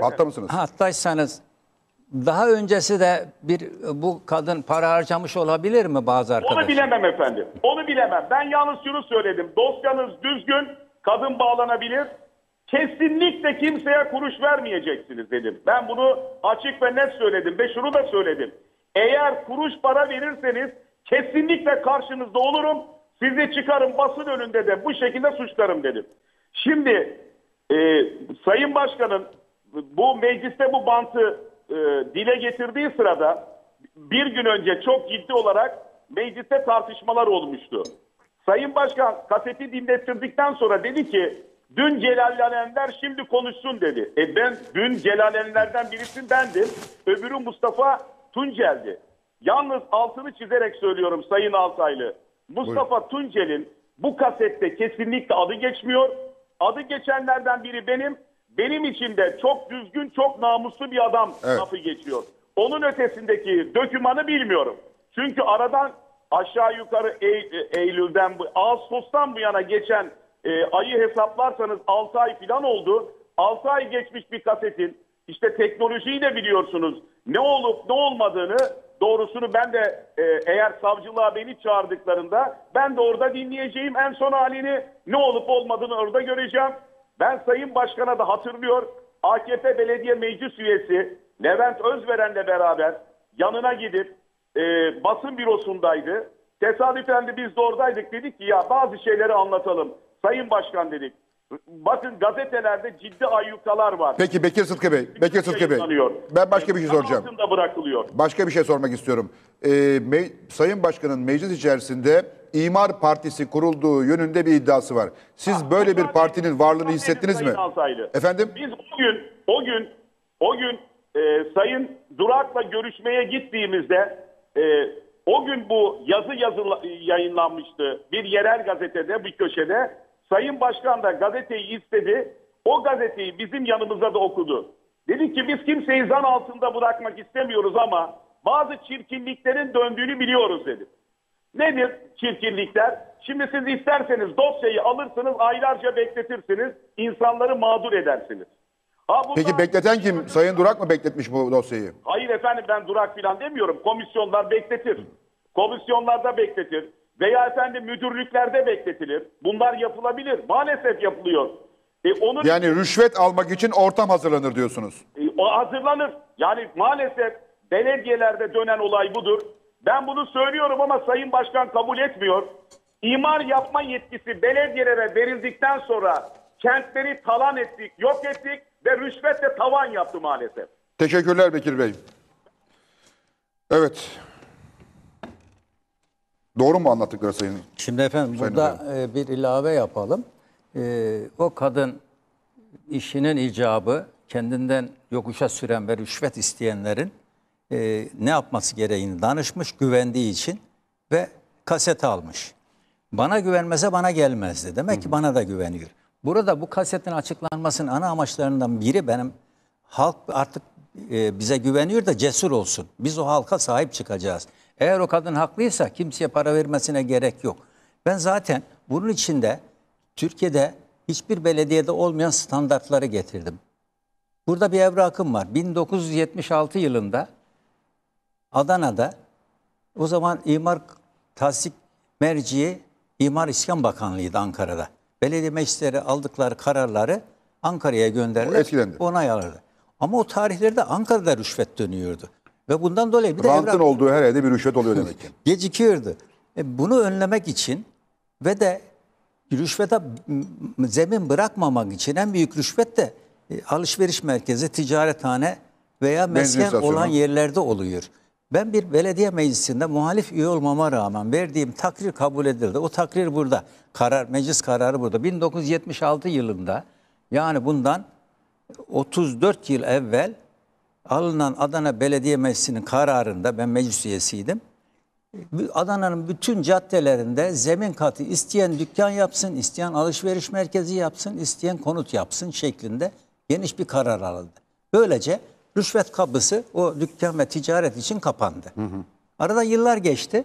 hatta mısınız? hattaysanız daha öncesi de bir bu kadın para harcamış olabilir mi bazı Onu arkadaşlar? bilemem efendim. Onu bilemem. Ben yalnız şunu söyledim. Dosyanız düzgün, kadın bağlanabilir. Kesinlikle kimseye kuruş vermeyeceksiniz dedim. Ben bunu açık ve net söyledim ve şunu da söyledim. Eğer kuruş para verirseniz kesinlikle karşınızda olurum. Sizi çıkarım basın önünde de bu şekilde suçlarım dedim. Şimdi e, Sayın Başkan'ın bu mecliste bu bantı e, dile getirdiği sırada bir gün önce çok ciddi olarak mecliste tartışmalar olmuştu. Sayın Başkan kaseti dinlettirdikten sonra dedi ki dün celallenenler şimdi konuşsun dedi. E ben dün celallenenlerden birisi bendim. Öbürü Mustafa Tuncel'di. Yalnız altını çizerek söylüyorum Sayın Altaylı. Mustafa Tuncel'in bu kasette kesinlikle adı geçmiyor. Adı geçenlerden biri benim. Benim için de çok düzgün, çok namuslu bir adam Evet. lafı geçiyor. Onun ötesindeki dökümanı bilmiyorum. Çünkü aradan aşağı yukarı Ey- Eylül'den, bu Ağustos'tan bu yana geçen e, ayı hesaplarsanız 6 ay falan oldu. 6 ay geçmiş bir kasetin işte teknolojiyi de biliyorsunuz ne olup ne olmadığını Doğrusunu ben de e, eğer savcılığa beni çağırdıklarında ben de orada dinleyeceğim. En son halini ne olup olmadığını orada göreceğim. Ben Sayın Başkan'a da hatırlıyor. AKP Belediye Meclis Üyesi Levent Özveren'le beraber yanına gidip e, basın bürosundaydı. Tesadüfen de biz de oradaydık. Dedik ki ya bazı şeyleri anlatalım. Sayın Başkan dedik. Bakın gazetelerde ciddi ayyukalar var. Peki Bekir Sıtkı Bey, Bekir Sıtkı Bey. Ben başka bir şey soracağım. altında bırakılıyor. Başka bir şey sormak istiyorum. Ee, me- Sayın Başkan'ın meclis içerisinde İmar Partisi kurulduğu yönünde bir iddiası var. Siz böyle bir partinin varlığını hissettiniz mi? Sayın Alsaylı. Efendim? Biz o gün, o gün, o gün e, Sayın Durak'la görüşmeye gittiğimizde e, o gün bu yazı yazıla, yayınlanmıştı. Bir yerel gazetede, bir köşede. Sayın Başkan da gazeteyi istedi. O gazeteyi bizim yanımıza da okudu. Dedi ki biz kimseyi zan altında bırakmak istemiyoruz ama bazı çirkinliklerin döndüğünü biliyoruz dedi. Nedir çirkinlikler? Şimdi siz isterseniz dosyayı alırsınız, aylarca bekletirsiniz, insanları mağdur edersiniz. Ha Peki bekleten kim? Sayın Durak mı bekletmiş bu dosyayı? Hayır efendim ben durak filan demiyorum. Komisyonlar bekletir. Komisyonlarda bekletir. Veya efendim müdürlüklerde bekletilir. Bunlar yapılabilir. Maalesef yapılıyor. E, onun Yani rüşvet almak için ortam hazırlanır diyorsunuz. e, o hazırlanır. Yani maalesef belediyelerde dönen olay budur. Ben bunu söylüyorum ama Sayın Başkan kabul etmiyor. İmar yapma yetkisi belediyelere verildikten sonra kentleri talan ettik, yok ettik ve rüşvetle tavan yaptı maalesef. Teşekkürler Bekir Bey. Evet. Doğru mu anlattıkları Sayın? Şimdi efendim Sayın burada e, bir ilave yapalım. E, o kadın işinin icabı kendinden yokuşa süren ve rüşvet isteyenlerin e, ne yapması gereğini danışmış güvendiği için ve kaset almış. Bana güvenmese bana gelmezdi. Demek ki bana da güveniyor. Burada bu kasetin açıklanmasının ana amaçlarından biri benim halk artık e, bize güveniyor da cesur olsun. Biz o halka sahip çıkacağız. Eğer o kadın haklıysa kimseye para vermesine gerek yok. Ben zaten bunun içinde Türkiye'de hiçbir belediyede olmayan standartları getirdim. Burada bir evrakım var. 1976 yılında Adana'da o zaman imar tasdik merciği İmar İskan Bakanlığı'ydı Ankara'da. Belediye meclisleri aldıkları kararları Ankara'ya O gönderirler. etkilendi. Onay alırdı. Ama o tarihlerde Ankara'da rüşvet dönüyordu. Ve bundan dolayı bir de Rantın evrak olduğu her yerde bir rüşvet oluyor demek ki. gecikiyordu. E, bunu önlemek için ve de rüşvete zemin bırakmamak için en büyük rüşvet de e, alışveriş merkezi, ticarethane veya mesken olan yerlerde oluyor. Ben bir belediye meclisinde muhalif üye olmama rağmen verdiğim takrir kabul edildi. O takrir burada. Karar, meclis kararı burada. 1976 yılında yani bundan 34 yıl evvel alınan Adana Belediye Meclisi'nin kararında ben meclis üyesiydim. Adana'nın bütün caddelerinde zemin katı isteyen dükkan yapsın, isteyen alışveriş merkezi yapsın, isteyen konut yapsın şeklinde geniş bir karar alındı. Böylece rüşvet kapısı o dükkan ve ticaret için kapandı. Aradan yıllar geçti.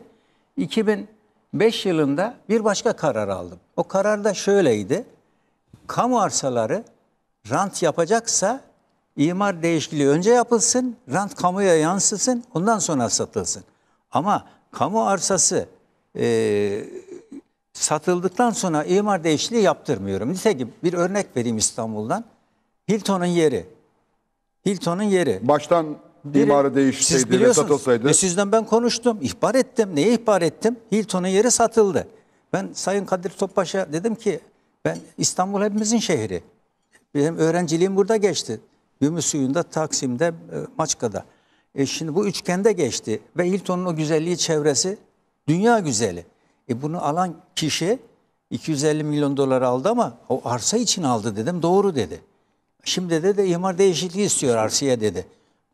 2005 yılında bir başka karar aldım. O karar da şöyleydi. Kamu arsaları rant yapacaksa imar değişikliği önce yapılsın, rant kamuya yansısın, ondan sonra satılsın. Ama kamu arsası e, satıldıktan sonra imar değişikliği yaptırmıyorum. Nitekim bir örnek vereyim İstanbul'dan. Hilton'un yeri. Hilton'un yeri. Baştan Biri- imarı değişseydi ve satılsaydı. E sizden ben konuştum. ihbar ettim. Neye ihbar ettim? Hilton'un yeri satıldı. Ben Sayın Kadir Topbaş'a dedim ki ben İstanbul hepimizin şehri. Benim öğrenciliğim burada geçti. Gümüşsuyu'nda, Taksim'de, e, Maçka'da. E şimdi bu üçgende geçti ve Hilton'un o güzelliği çevresi dünya güzeli. E bunu alan kişi 250 milyon dolar aldı ama o arsa için aldı dedim. Doğru dedi. Şimdi de de imar değişikliği istiyor arsaya dedi.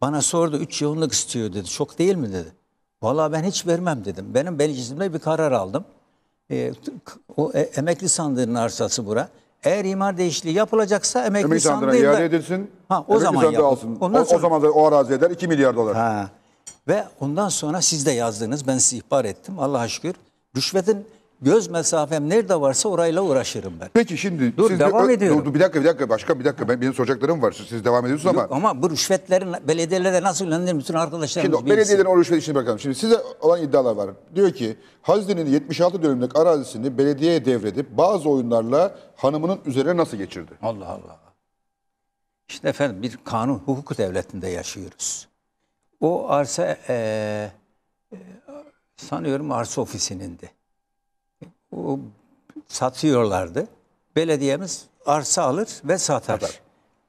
Bana sordu 3 yoğunluk istiyor dedi. Çok değil mi dedi. Vallahi ben hiç vermem dedim. Benim meclisimde bir karar aldım. E, o e, emekli sandığının arsası bura. Eğer imar değişikliği yapılacaksa emekli, Emekli sandığında... iade edilsin. Ha, o zaman yapın. alsın. Ondan o, o zaman da o arazi eder 2 milyar dolar. Ha. Ve ondan sonra siz de yazdınız. Ben sizi ihbar ettim. Allah'a şükür. Rüşvetin göz mesafem nerede varsa orayla uğraşırım ben. Peki şimdi Dur, siz devam Ö- ediyorum. Dur, bir dakika bir dakika başka bir dakika ben benim soracaklarım var. Siz devam ediyorsunuz ama Ama bu rüşvetlerin belediyelerde nasıl önlenir bütün arkadaşlarımız Şimdi belediyelerin o rüşvet işine bakalım. Şimdi size olan iddialar var. Diyor ki Hazine'nin 76 dönümlük arazisini belediyeye devredip bazı oyunlarla hanımının üzerine nasıl geçirdi? Allah Allah. İşte efendim bir kanun, hukuk devletinde yaşıyoruz. O arsa eee, eee, sanıyorum arsa ofisinindi. O satıyorlardı. Belediyemiz arsa alır ve satar.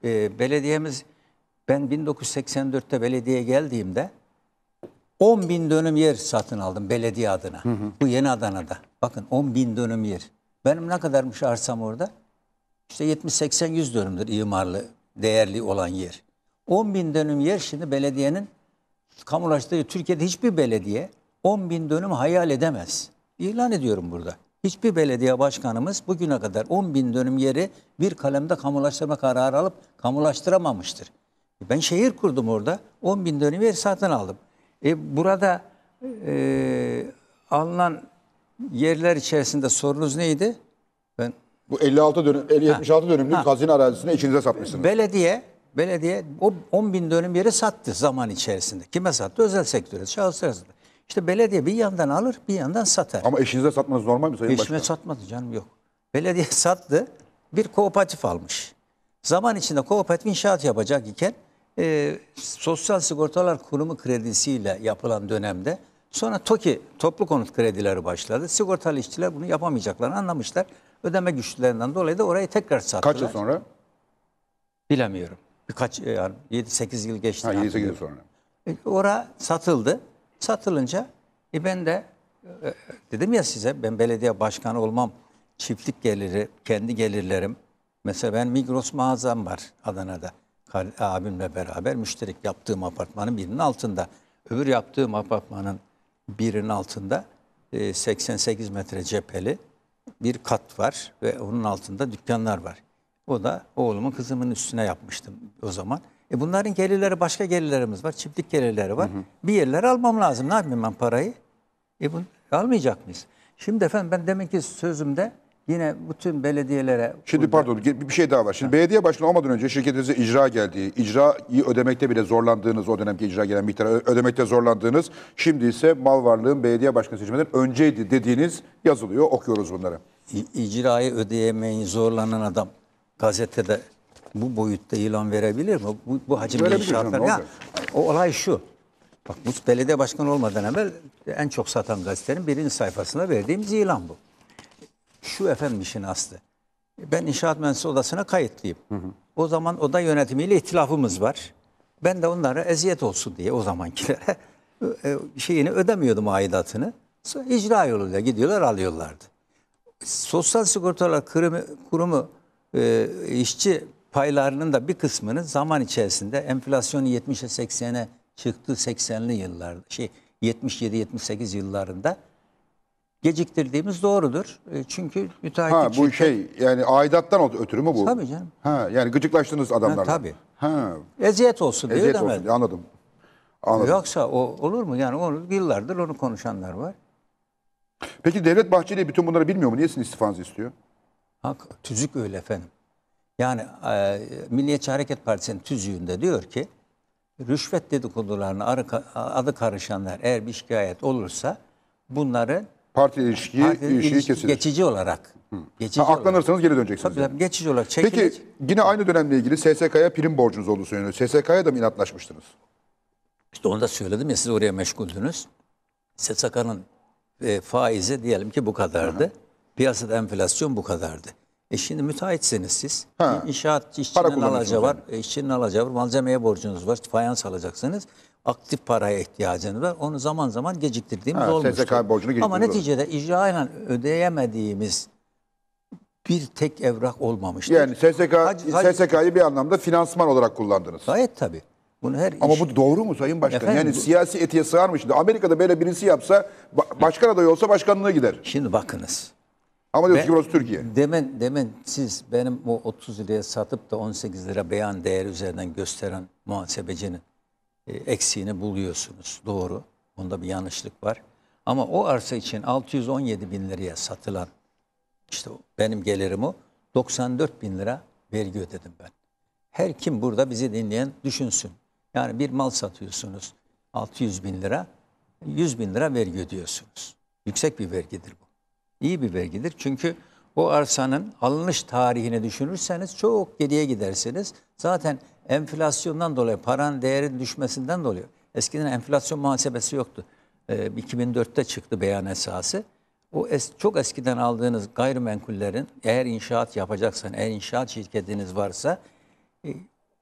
Eee, belediyemiz ben 1984'te belediyeye geldiğimde 10 bin dönüm yer satın aldım belediye adına. Bu yeni Adana'da. Bakın 10 bin dönüm yer. Benim ne kadarmış arsam orada? İşte 70-80-100 dönümdür imarlı, değerli olan yer. 10 bin dönüm yer şimdi belediyenin kamulaştığı Türkiye'de hiçbir belediye 10 bin dönüm hayal edemez. İlan ediyorum burada. Hiçbir belediye başkanımız bugüne kadar 10 bin dönüm yeri bir kalemde kamulaştırma kararı alıp kamulaştıramamıştır. Ben şehir kurdum orada. 10 bin dönüm yer satın aldım. E, burada e, alınan yerler içerisinde sorunuz neydi? Ben Bu 56 dönüm, 50, 76 dönümlük Ha. hazine arazisini içinize satmışsınız. Belediye belediye o 10 bin dönüm yeri sattı zaman içerisinde. Kime sattı? Özel sektöre, şahıslara sattı. İşte belediye bir yandan alır, bir yandan satar. Ama eşinize satmanız normal mi Sayın Eşime Başkan? satmadı canım yok. Belediye sattı, bir kooperatif almış. Zaman içinde kooperatif inşaat yapacak iken e, Sosyal Sigortalar Kurumu kredisiyle yapılan dönemde sonra TOKİ toplu konut kredileri başladı. Sigortalı işçiler bunu yapamayacaklarını anlamışlar. Ödeme güçlerinden dolayı da orayı tekrar sattılar. Kaç yıl sonra? Bilemiyorum. Birkaç e, yani 7-8 yıl geçti. Ha 7-8 yıl sonra. E, Ora satıldı. Satılınca e, ben de e, dedim ya size ben belediye başkanı olmam. Çiftlik geliri, kendi gelirlerim. Mesela ben Migros mağazam var Adana'da. Abimle beraber müşterek yaptığım apartmanın birinin altında. Öbür yaptığım apartmanın birinin altında e, 88 metre cepheli bir kat var ve onun altında dükkanlar var. O da oğlumun kızımın üstüne yapmıştım o zaman. E bunların gelirleri başka gelirlerimiz var. Çiftlik gelirleri var. Bir yerlere almam lazım. Ne yapayım ben parayı? E bunu almayacak mıyız? Şimdi efendim ben demek ki sözümde yine bütün belediyelere... Şimdi burada- pardon bir şey daha var. Şimdi belediye başkanı olmadan önce şirketinize icra geldiği, icrayı ödemekte bile zorlandığınız, o dönemki icra gelen miktarı ödemekte zorlandığınız, şimdi ise mal varlığın belediye başkanı seçiminden önceydi dediğiniz yazılıyor. Okuyoruz bunları. İ- icrayı ödeyemeyin zorlanan adam gazetede bu boyutta ilan verebilir mi? Bu, bu hacimli inşaatlar. Ya, o olay şu. Bak bu belediye başkanı olmadan evvel en çok satan gazetenin birinci sayfasında verdiğimiz ilan bu. Şu efendim işin aslı. Ben inşaat mühendisi odasına kayıtlıyım. O zaman oda yönetimiyle ihtilafımız var. Ben de onlara eziyet olsun diye o zamankilere şeyini ödemiyordum aidatını. Sonra icra yoluyla gidiyorlar alıyorlardı. Sosyal Sigortalar Kurumu, kurumu e, işçi paylarının da bir kısmını zaman içerisinde enflasyonun 70'e 80'e çıktığı 80'li yıllarda şey 77-78 yıllarında geciktirdiğimiz doğrudur. E, çünkü müteahhit Ha bu şey yani aidattan ötürü mü bu? Tabii canım. Ha yani gıcıklaştınız adamlarla. tabii. Ha. eziyet olsun diye Eziyet ödemedim. olsun diye anladım. Anladım. Yoksa o olur mu? Yani onu yıllardır onu konuşanlar var. Peki Devlet Bahçeli bütün bunları bilmiyor mu? Niye sizin istifanızı istiyor? Hak, tüzük öyle efendim. Yani e, Milliyetçi Hareket Partisi'nin tüzüğünde diyor ki rüşvet dedikodularına arı- adı karışanlar eğer bir şikayet olursa bunların Parti ilişkiyi, ilişkiyi ilişki- geçici olarak geçici Ha, olarak, aklanırsanız geri döneceksiniz. tabii, yani. geçici olarak çekilir. Peki yine aynı dönemle ilgili SSK'ya prim borcunuz olduğu söyleniyor. SSK'ya da mı inatlaşmıştınız? İşte onu da söyledim ya siz oraya meşguldünüz. SSK'nın e, faizi diyelim ki bu kadardı. Piyasada enflasyon bu kadardı. E şimdi müteahhitsiniz siz. Ha. İnşaat işçinin alacağı var. e, işçinin alacağı var. Malzemeye borcunuz var. Fayans alacaksınız. Aktif paraya ihtiyacınız var. Onu zaman zaman geciktirdiğimiz Ha, olmuştu. SSK borcunu Ama neticede icrayla ödeyemediğimiz bir tek evrak olmamıştır. Yani SSK, SSK'yı bir anlamda finansman olarak kullandınız. Gayet tabii. Bunu her Ama iş- bu doğru mu Sayın Başkan? Efendim, yani bu- siyasi etiğe sığar mı şimdi? Amerika'da böyle birisi yapsa ba- başkan adayı olsa başkanlığı gider. Şimdi bakınız. Ama diyorsun Ben- ki burası Türkiye. Demin, demin siz benim o 30 liraya satıp da 18 lira beyan değeri üzerinden gösteren muhasebecinin e, eksiğini buluyorsunuz. Doğru. Onda bir yanlışlık var. Ama o arsa için 617 bin liraya satılan işte benim gelirim o 94 bin lira vergi ödedim ben. Her kim burada bizi dinleyen düşünsün. Yani bir mal satıyorsunuz 600 bin lira 100 bin lira vergi ödüyorsunuz. Yüksek bir vergidir bu. İyi bir vergidir çünkü o arsanın alınış tarihini düşünürseniz çok geriye gidersiniz. Zaten enflasyondan dolayı paranın değerinin düşmesinden dolayı eskiden enflasyon muhasebesi yoktu. Ee, 2004'te çıktı beyan esası. O es- çok eskiden aldığınız gayrimenkullerin eğer inşaat yapacaksan, eğer inşaat şirketiniz varsa e,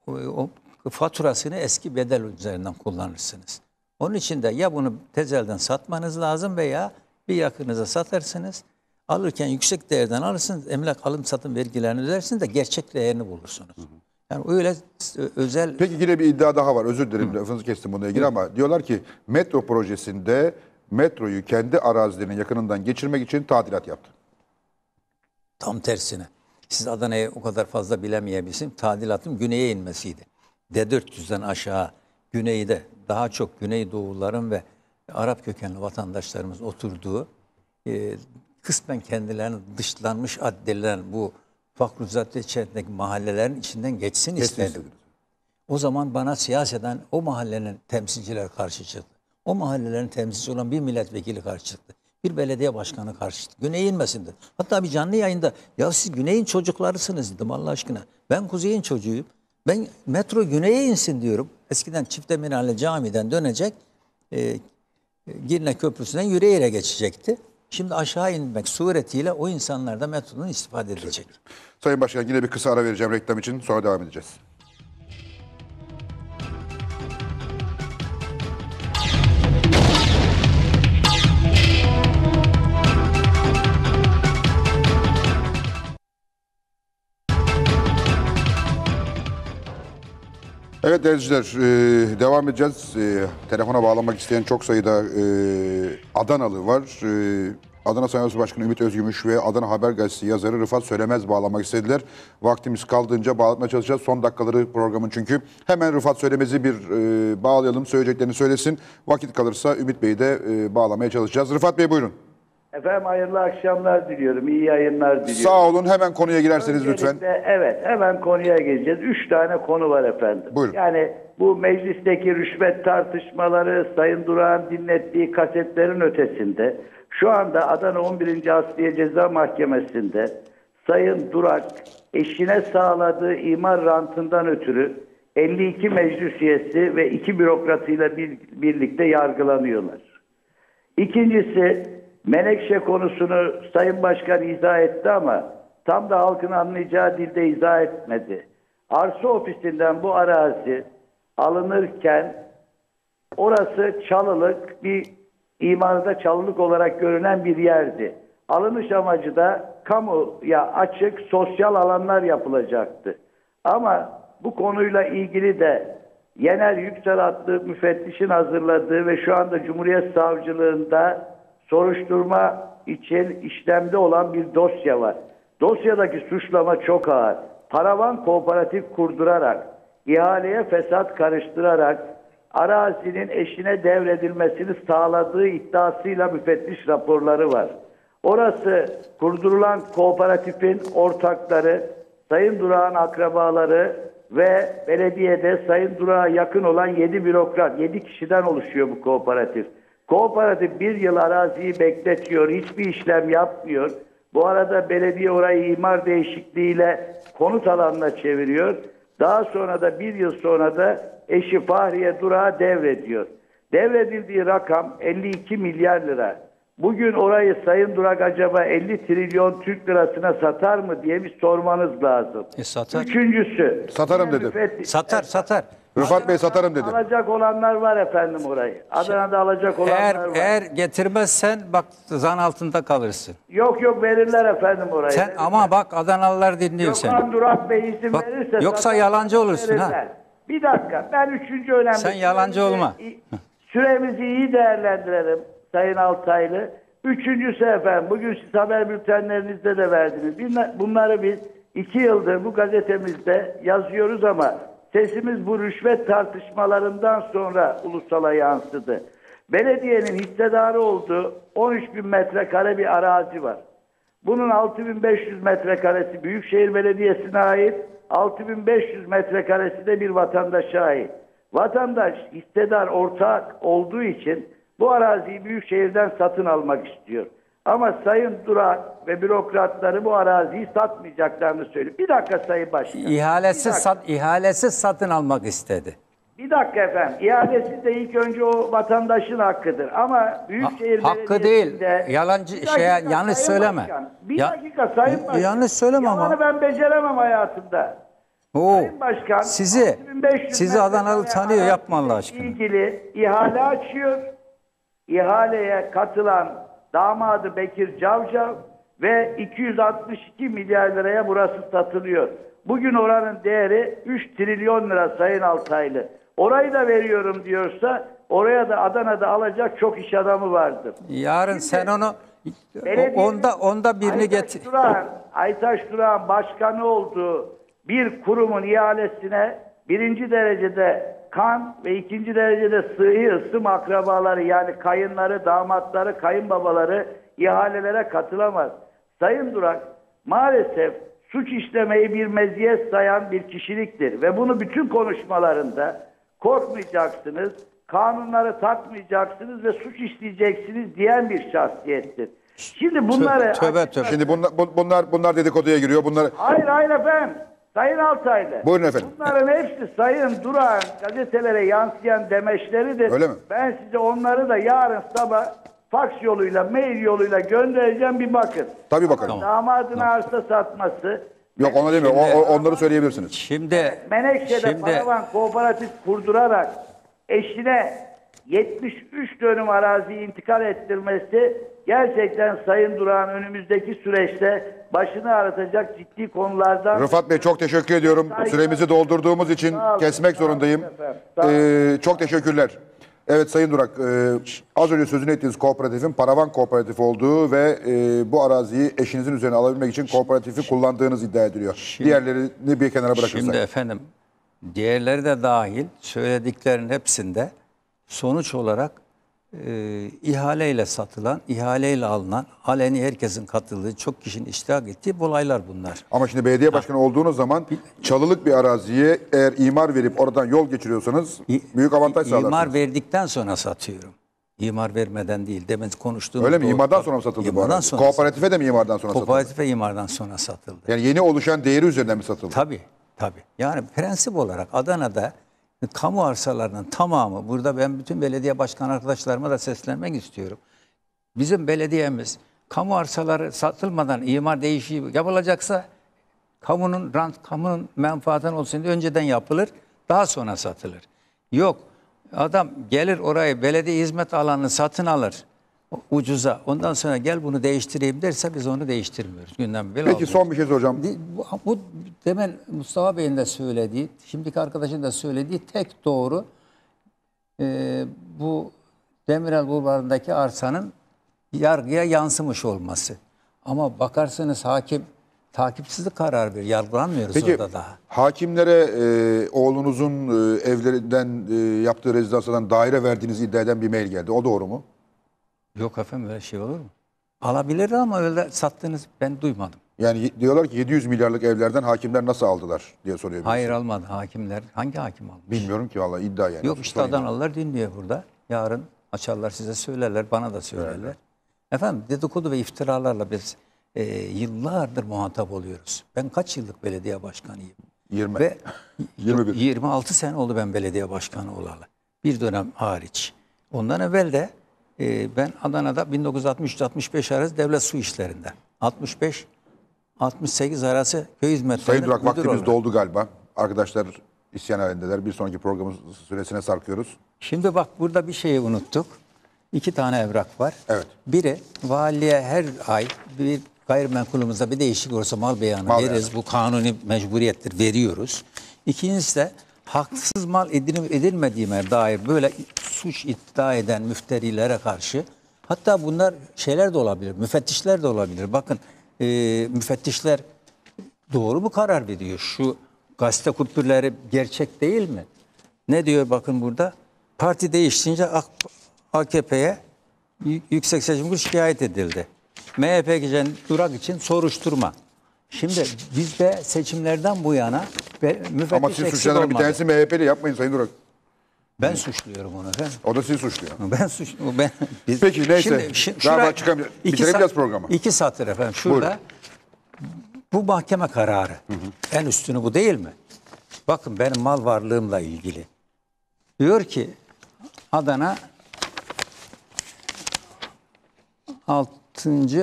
o, o faturasını eski bedel üzerinden kullanırsınız. Onun için de ya bunu tezelden satmanız lazım veya bir yakınıza satarsınız. Alırken yüksek değerden alırsınız, emlak alım satım vergilerini ödersiniz de gerçek değerini bulursunuz. Yani öyle özel Peki yine bir iddia daha var. Özür dilerim lafınızı kestim bununla ilgili ama diyorlar ki metro projesinde metroyu kendi arazilerinin yakınından geçirmek için tadilat yaptı. Tam tersine. Siz Adana'yı o kadar fazla bilemeyebilsin. Tadilatın güneye inmesiydi. D400'den aşağı güneyde daha çok Güneydoğuların ve Arap kökenli vatandaşlarımız oturduğu e, kısmen kendilerini dışlanmış addedilen bu Fakruzatte içerisindeki mahallelerin içinden geçsin istedim. istediniz. O zaman bana siyaseten o mahallenin temsilciler karşı çıktı. O mahallelerin temsilcisi olan bir milletvekili karşı çıktı. Bir belediye başkanı karşı çıktı. Güney inmesin dedi. Hatta bir canlı yayında ya siz Güney'in çocuklarısınız dedim Allah aşkına. Ben Kuzey'in çocuğuyum. Ben metro Güney'e insin diyorum. Eskiden Çifteminarlı camiden dönecek. E, Girne Köprüsü'nden yürüyerek geçecekti. Şimdi aşağı inmek suretiyle o insanlar da metrodan istifade edecek. Sayın Başkan yine bir kısa ara vereceğim reklam için sonra devam edeceğiz. Evet izleyiciler, e, devam edeceğiz. E, telefona bağlanmak isteyen çok sayıda e, Adanalı var. Adana Sayın Başkanı Ümit Özgümüş ve Adana Haber Gazetesi yazarı Rıfat Söylemez bağlanmak istediler. Vaktimiz kaldığınca bağlatmaya çalışacağız. Son dakikaları programın çünkü. Hemen Rıfat Söylemez'i bir bağlayalım, söyleyeceklerini söylesin. Vakit kalırsa Ümit Bey'i de bağlamaya çalışacağız. Rıfat Bey buyurun. Efendim hayırlı akşamlar diliyorum. iyi yayınlar diliyorum. Sağ olun hemen konuya girerseniz lütfen. Öncelikle, Evet hemen konuya geleceğiz. Üç tane konu var efendim. Buyurun. Yani bu meclisteki rüşvet tartışmaları Sayın Durak'ın dinlettiği kasetlerin ötesinde şu anda Adana 11. Asliye Ceza Mahkemesi'nde Sayın Durak eşine sağladığı imar rantından ötürü 52 meclis üyesi ve iki bürokratıyla bir, birlikte yargılanıyorlar. İkincisi Menekşe konusunu Sayın Başkan izah etti ama tam da halkın anlayacağı dilde izah etmedi. Arsa ofisinden bu arazi alınırken orası çalılık bir imarda çalılık olarak görünen bir yerdi. Alınış amacı da kamuya açık sosyal alanlar yapılacaktı. Ama bu konuyla ilgili de Yener Yüksel adlı müfettişin hazırladığı ve şu anda Cumhuriyet Savcılığında soruşturma için işlemde olan bir dosya var. Dosyadaki suçlama çok ağır. Paravan kooperatif kurdurarak, ihaleye fesat karıştırarak, arazinin eşine devredilmesini sağladığı iddiasıyla müfettiş raporları var. Orası kurdurulan kooperatifin ortakları, Sayın Durak'ın akrabaları ve belediyede Sayın Durak'a yakın olan 7 bürokrat, 7 kişiden oluşuyor bu kooperatif. Kooperatif bir yıl araziyi bekletiyor, hiçbir işlem yapmıyor. Bu arada belediye orayı imar değişikliğiyle konut alanına çeviriyor. Daha sonra da bir yıl sonra da eşi Fahriye Durak'a devrediyor. Devredildiği rakam 52 milyar lira. Bugün orayı Sayın Durak acaba 50 trilyon Türk lirasına satar mı diye bir sormanız lazım. E, satar. Üçüncüsü. Satarım dedi. müfettiş- Satar satar. Rıfat Bey satarım dedi. Alacak olanlar var efendim orayı. Adana'da alacak olanlar Eğer var. eğer getirmezsen bak zan altında kalırsın. Yok yok verirler efendim orayı. Sen ama bak Adanalılar dinliyor seni. Gökhan Durak Bey izin Bak, verirse... yoksa zaten yalancı olursun ha. verirler. Bir dakika ben üçüncü önemli... Sen yalancı Süremizi- olma. Süremizi iyi değerlendirelim Sayın Altaylı. Üçüncüsü efendim bugün siz haber bültenlerinizde de verdiniz. Bunlar- Bunları biz iki yıldır bu gazetemizde yazıyoruz ama sesimiz bu rüşvet tartışmalarından sonra ulusala yansıdı. Belediyenin hissedarı olduğu 13 bin metrekare bir arazi var. Bunun 6500 metrekaresi Büyükşehir Belediyesi'ne ait, 6500 metrekaresi de bir vatandaşa ait. Vatandaş hissedar ortak olduğu için bu araziyi Büyükşehir'den satın almak istiyor. Ama Sayın Durak ve bürokratları bu araziyi satmayacaklarını söylüyor. Bir dakika Sayın Başkan. İhalesiz, sat, ihalesiz satın almak istedi. Bir dakika efendim. İhalesi de ilk önce o vatandaşın hakkıdır. Ama Büyükşehir Ha- hakkı değil. Yalancı- Bir dakika şey, yanlış söyleme. Başkan, Bir Ya- dakika Sayın Başkan. yanlış söyleme ama. Yalanı ben beceremem hayatımda. Oo, Sayın Başkan sizi 6500 sizi Adanalı tanıyor yapma Allah aşkına. ilgili ihale açıyor. İhaleye katılan damadı Bekir Cavcav ve 262 milyar liraya burası satılıyor. Bugün oranın değeri 3 trilyon lira Sayın Altaylı. Orayı da veriyorum diyorsa oraya da Adana'da alacak çok iş adamı vardır. Yarın sen onu o- onda onda birini Aytaç getir. Duran, Aytaş Duran başkanı olduğu bir kurumun ihalesine birinci derecede kan ve ikinci derecede sıhhi ısım akrabaları yani kayınları, damatları, kayınbabaları ihalelere katılamaz. Sayın Durak maalesef suç işlemeyi bir meziyet sayan bir kişiliktir ve bunu bütün konuşmalarında korkmayacaksınız, kanunları takmayacaksınız ve suç işleyeceksiniz diyen bir şahsiyettir. Şimdi bunları Tövbe tövbe. Şimdi bunlar, bu- bunlar, bunlar dedikoduya giriyor. Bunlar Hayır hayır efendim. Sayın Altaylı. Buyurun efendim. Bunların hepsi Sayın Duran gazetelere yansıyan demeçleridir. Öyle mi? Ben size onları da yarın sabah faks yoluyla, mail yoluyla göndereceğim bir bakın. Tabii bakalım. Damadına arsa satması, Yok ona demiyor. O, o- onları söyleyebilirsiniz. Şimdi Menekşe'de şimdi paravan kooperatif kurdurarak eşine 73 dönüm araziyi intikal ettirmesi gerçekten Sayın Duran önümüzdeki süreçte başını ağrıtacak ciddi konulardan Rıfat Bey çok teşekkür ediyorum. Süremizi doldurduğumuz için Sağ olun, kesmek sağ olun zorundayım. efendim, sağ olun. Ee, çok teşekkürler. Evet Sayın Durak, e, az önce sözünü ettiğiniz kooperatifin paravan kooperatif olduğu ve e, bu araziyi eşinizin üzerine alabilmek için kooperatifi kullandığınız iddia ediliyor. Diğerlerini bir kenara bırakırsak. Şimdi efendim diğerleri de dahil söylediklerin hepsinde sonuç olarak e, ihaleyle satılan, ihaleyle alınan, aleni herkesin katıldığı, çok kişinin iştirak ettiği bu olaylar bunlar. Ama şimdi belediye başkanı olduğunuz zaman çalılık bir araziye eğer imar verip oradan yol geçiriyorsanız büyük avantaj İmar sağlarsınız. verdikten sonra satıyorum. İmar vermeden değil. Demin konuştuğumuz Öyle mi? doğru. İmardan sonra mı satıldı bu İmardan arazi? sonra Kooperatife de mi imardan sonra satıldı? Kooperatife imardan sonra satıldı. Yani yeni oluşan değeri üzerinden mi satıldı? Tabii, tabii. Yani prensip olarak Adana'da kamu arsalarının tamamı, burada ben bütün belediye başkan arkadaşlarıma da seslenmek istiyorum. Bizim belediyemiz kamu arsaları satılmadan imar değişiği yapılacaksa kamunun rant, kamunun menfaatine olsun diye önceden yapılır, daha sonra satılır. Yok, adam gelir orayı belediye hizmet alanını satın alır ucuza. Ondan sonra gel bunu değiştireyim derse biz onu değiştirmiyoruz. Gündem böyle Peki alıyoruz. son bir şey soracağım. Bu, bu demen Mustafa Bey'in de söylediği, şimdiki arkadaşın da söylediği tek doğru e, bu Demirel Bulvarı'ndaki arsanın yargıya yansımış olması. Ama bakarsanız hakim takipsizlik kararı veriyor. Yargılanmıyoruz Peki orada daha. hakimlere e, oğlunuzun e, evlerinden e, yaptığı rezidanslardan daire verdiğinizi iddia eden bir mail geldi. O doğru mu? Yok efendim öyle şey olur mu? Alabilir ama öyle sattığınız ben duymadım. Yani diyorlar ki 700 milyarlık evlerden hakimler nasıl aldılar diye soruyor. birisi. Hayır almadı hakimler. Hangi hakim almış? Bilmiyorum ki vallahi iddia yani. Yok işte Sorayım. Adanalılar dinliyor burada. Yarın açarlar size söylerler, bana da söylerler. Efendim dedikodu ve iftiralarla biz e, yıllardır muhatap oluyoruz. Ben kaç yıllık belediye başkanıyım? 20. Ve 21. 26 sene oldu ben belediye başkanı olalı. Bir dönem hariç. Ondan evvel de e, ben Adana'da 1963-65 arası devlet su işlerinde. 65 68 arası köy hizmetlerinde Sayın Durak vaktimiz olarak. doldu galiba. Arkadaşlar isyan halindeler. Bir sonraki programın süresine sarkıyoruz. Şimdi bak burada bir şeyi unuttuk. İki tane evrak var. Evet. Biri valiye her ay bir gayrimenkulümüzde bir değişik olursa mal beyanı Mal veririz. Bu kanuni mecburiyettir veriyoruz. İkincisi de haksız mal edinip edilmediğime dair böyle suç iddia eden müfterilere karşı hatta bunlar şeyler de olabilir, müfettişler de olabilir. Bakın e, müfettişler doğru mu karar veriyor? Şu gazete kupürleri gerçek değil mi? Ne diyor bakın burada? Parti değiştiğince AK, AKP'ye Yüksek Seçim Kurulu şikayet edildi. MHP geçen durak için soruşturma. Şimdi bizde seçimlerden bu yana müfettiş Ama siz suçlayanların bir tanesi MHP'li yapmayın Sayın Durak. Ben suçluyorum onu efendim. O da sizi suçluyor. Ben suç ben biz, Peki, neyse. Şimdi, Daha şi- fazla şuraya- çıkamayacağız. iki Bitirebiliriz programı. İki satır efendim. Şurada bu mahkeme kararı. En üstünü bu değil mi? Bakın benim mal varlığımla ilgili. Diyor ki Adana 6.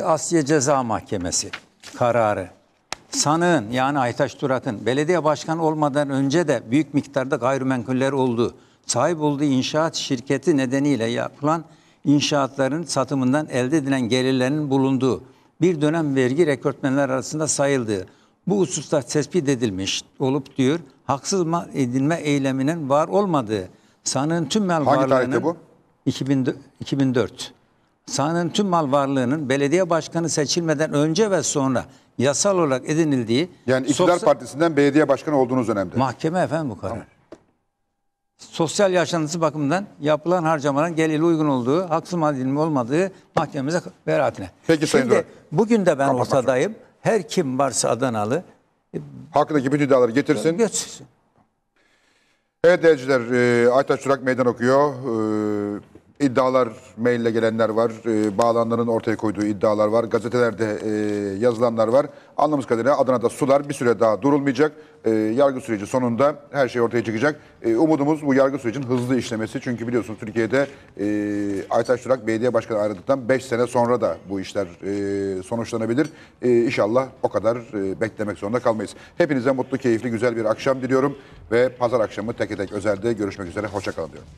Asya Ceza Mahkemesi kararı. Sanığın yani Aytaş Durak'ın belediye başkanı olmadan önce de büyük miktarda gayrimenkuller olduğu, sahip olduğu inşaat şirketi nedeniyle yapılan inşaatların satımından elde edilen gelirlerin bulunduğu, bir dönem vergi rekortmenler arasında sayıldığı, bu hususta tespit edilmiş olup diyor, haksız mal edilme eyleminin var olmadığı, sanığın tüm mal Hangi varlığının- bu? 2004. 2004. Sahanın tüm mal varlığının belediye başkanı seçilmeden önce ve sonra yasal olarak edinildiği Yani iktidar sosyal- partisinden belediye başkanı olduğunuz dönemde. mahkeme efendim bu karar. Sosyal yaşantısı bakımından yapılan harcamaların geliri uygun olduğu, haksız mal dilimi olmadığı mahkememize beraatine. Peki Sayın Şimdi bugün de ben Kapatmak ortadayım. Her kim varsa Adanalı Hakkındaki bütün iddiaları getirsin. götürsün. Evet değerciler, e, Aytaç Durak meydan okuyor. İddialar, maille gelenler var. E, bağlananların ortaya koyduğu iddialar var. Gazetelerde e, yazılanlar var. Anladığımız kadarıyla Adana'da sular bir süre daha durulmayacak. E, yargı süreci sonunda her şey ortaya çıkacak. E, umudumuz bu yargı sürecinin hızlı işlemesi. Çünkü biliyorsunuz Türkiye'de e, Aytaç Durak belediye başkanı ayrıldıktan 5 sene sonra da bu işler e, sonuçlanabilir. E, inşallah o kadar e, beklemek zorunda kalmayız. Hepinize mutlu, keyifli, güzel bir akşam diliyorum. Ve pazar akşamı tek tek özelde görüşmek üzere. Hoşçakalın diyorum.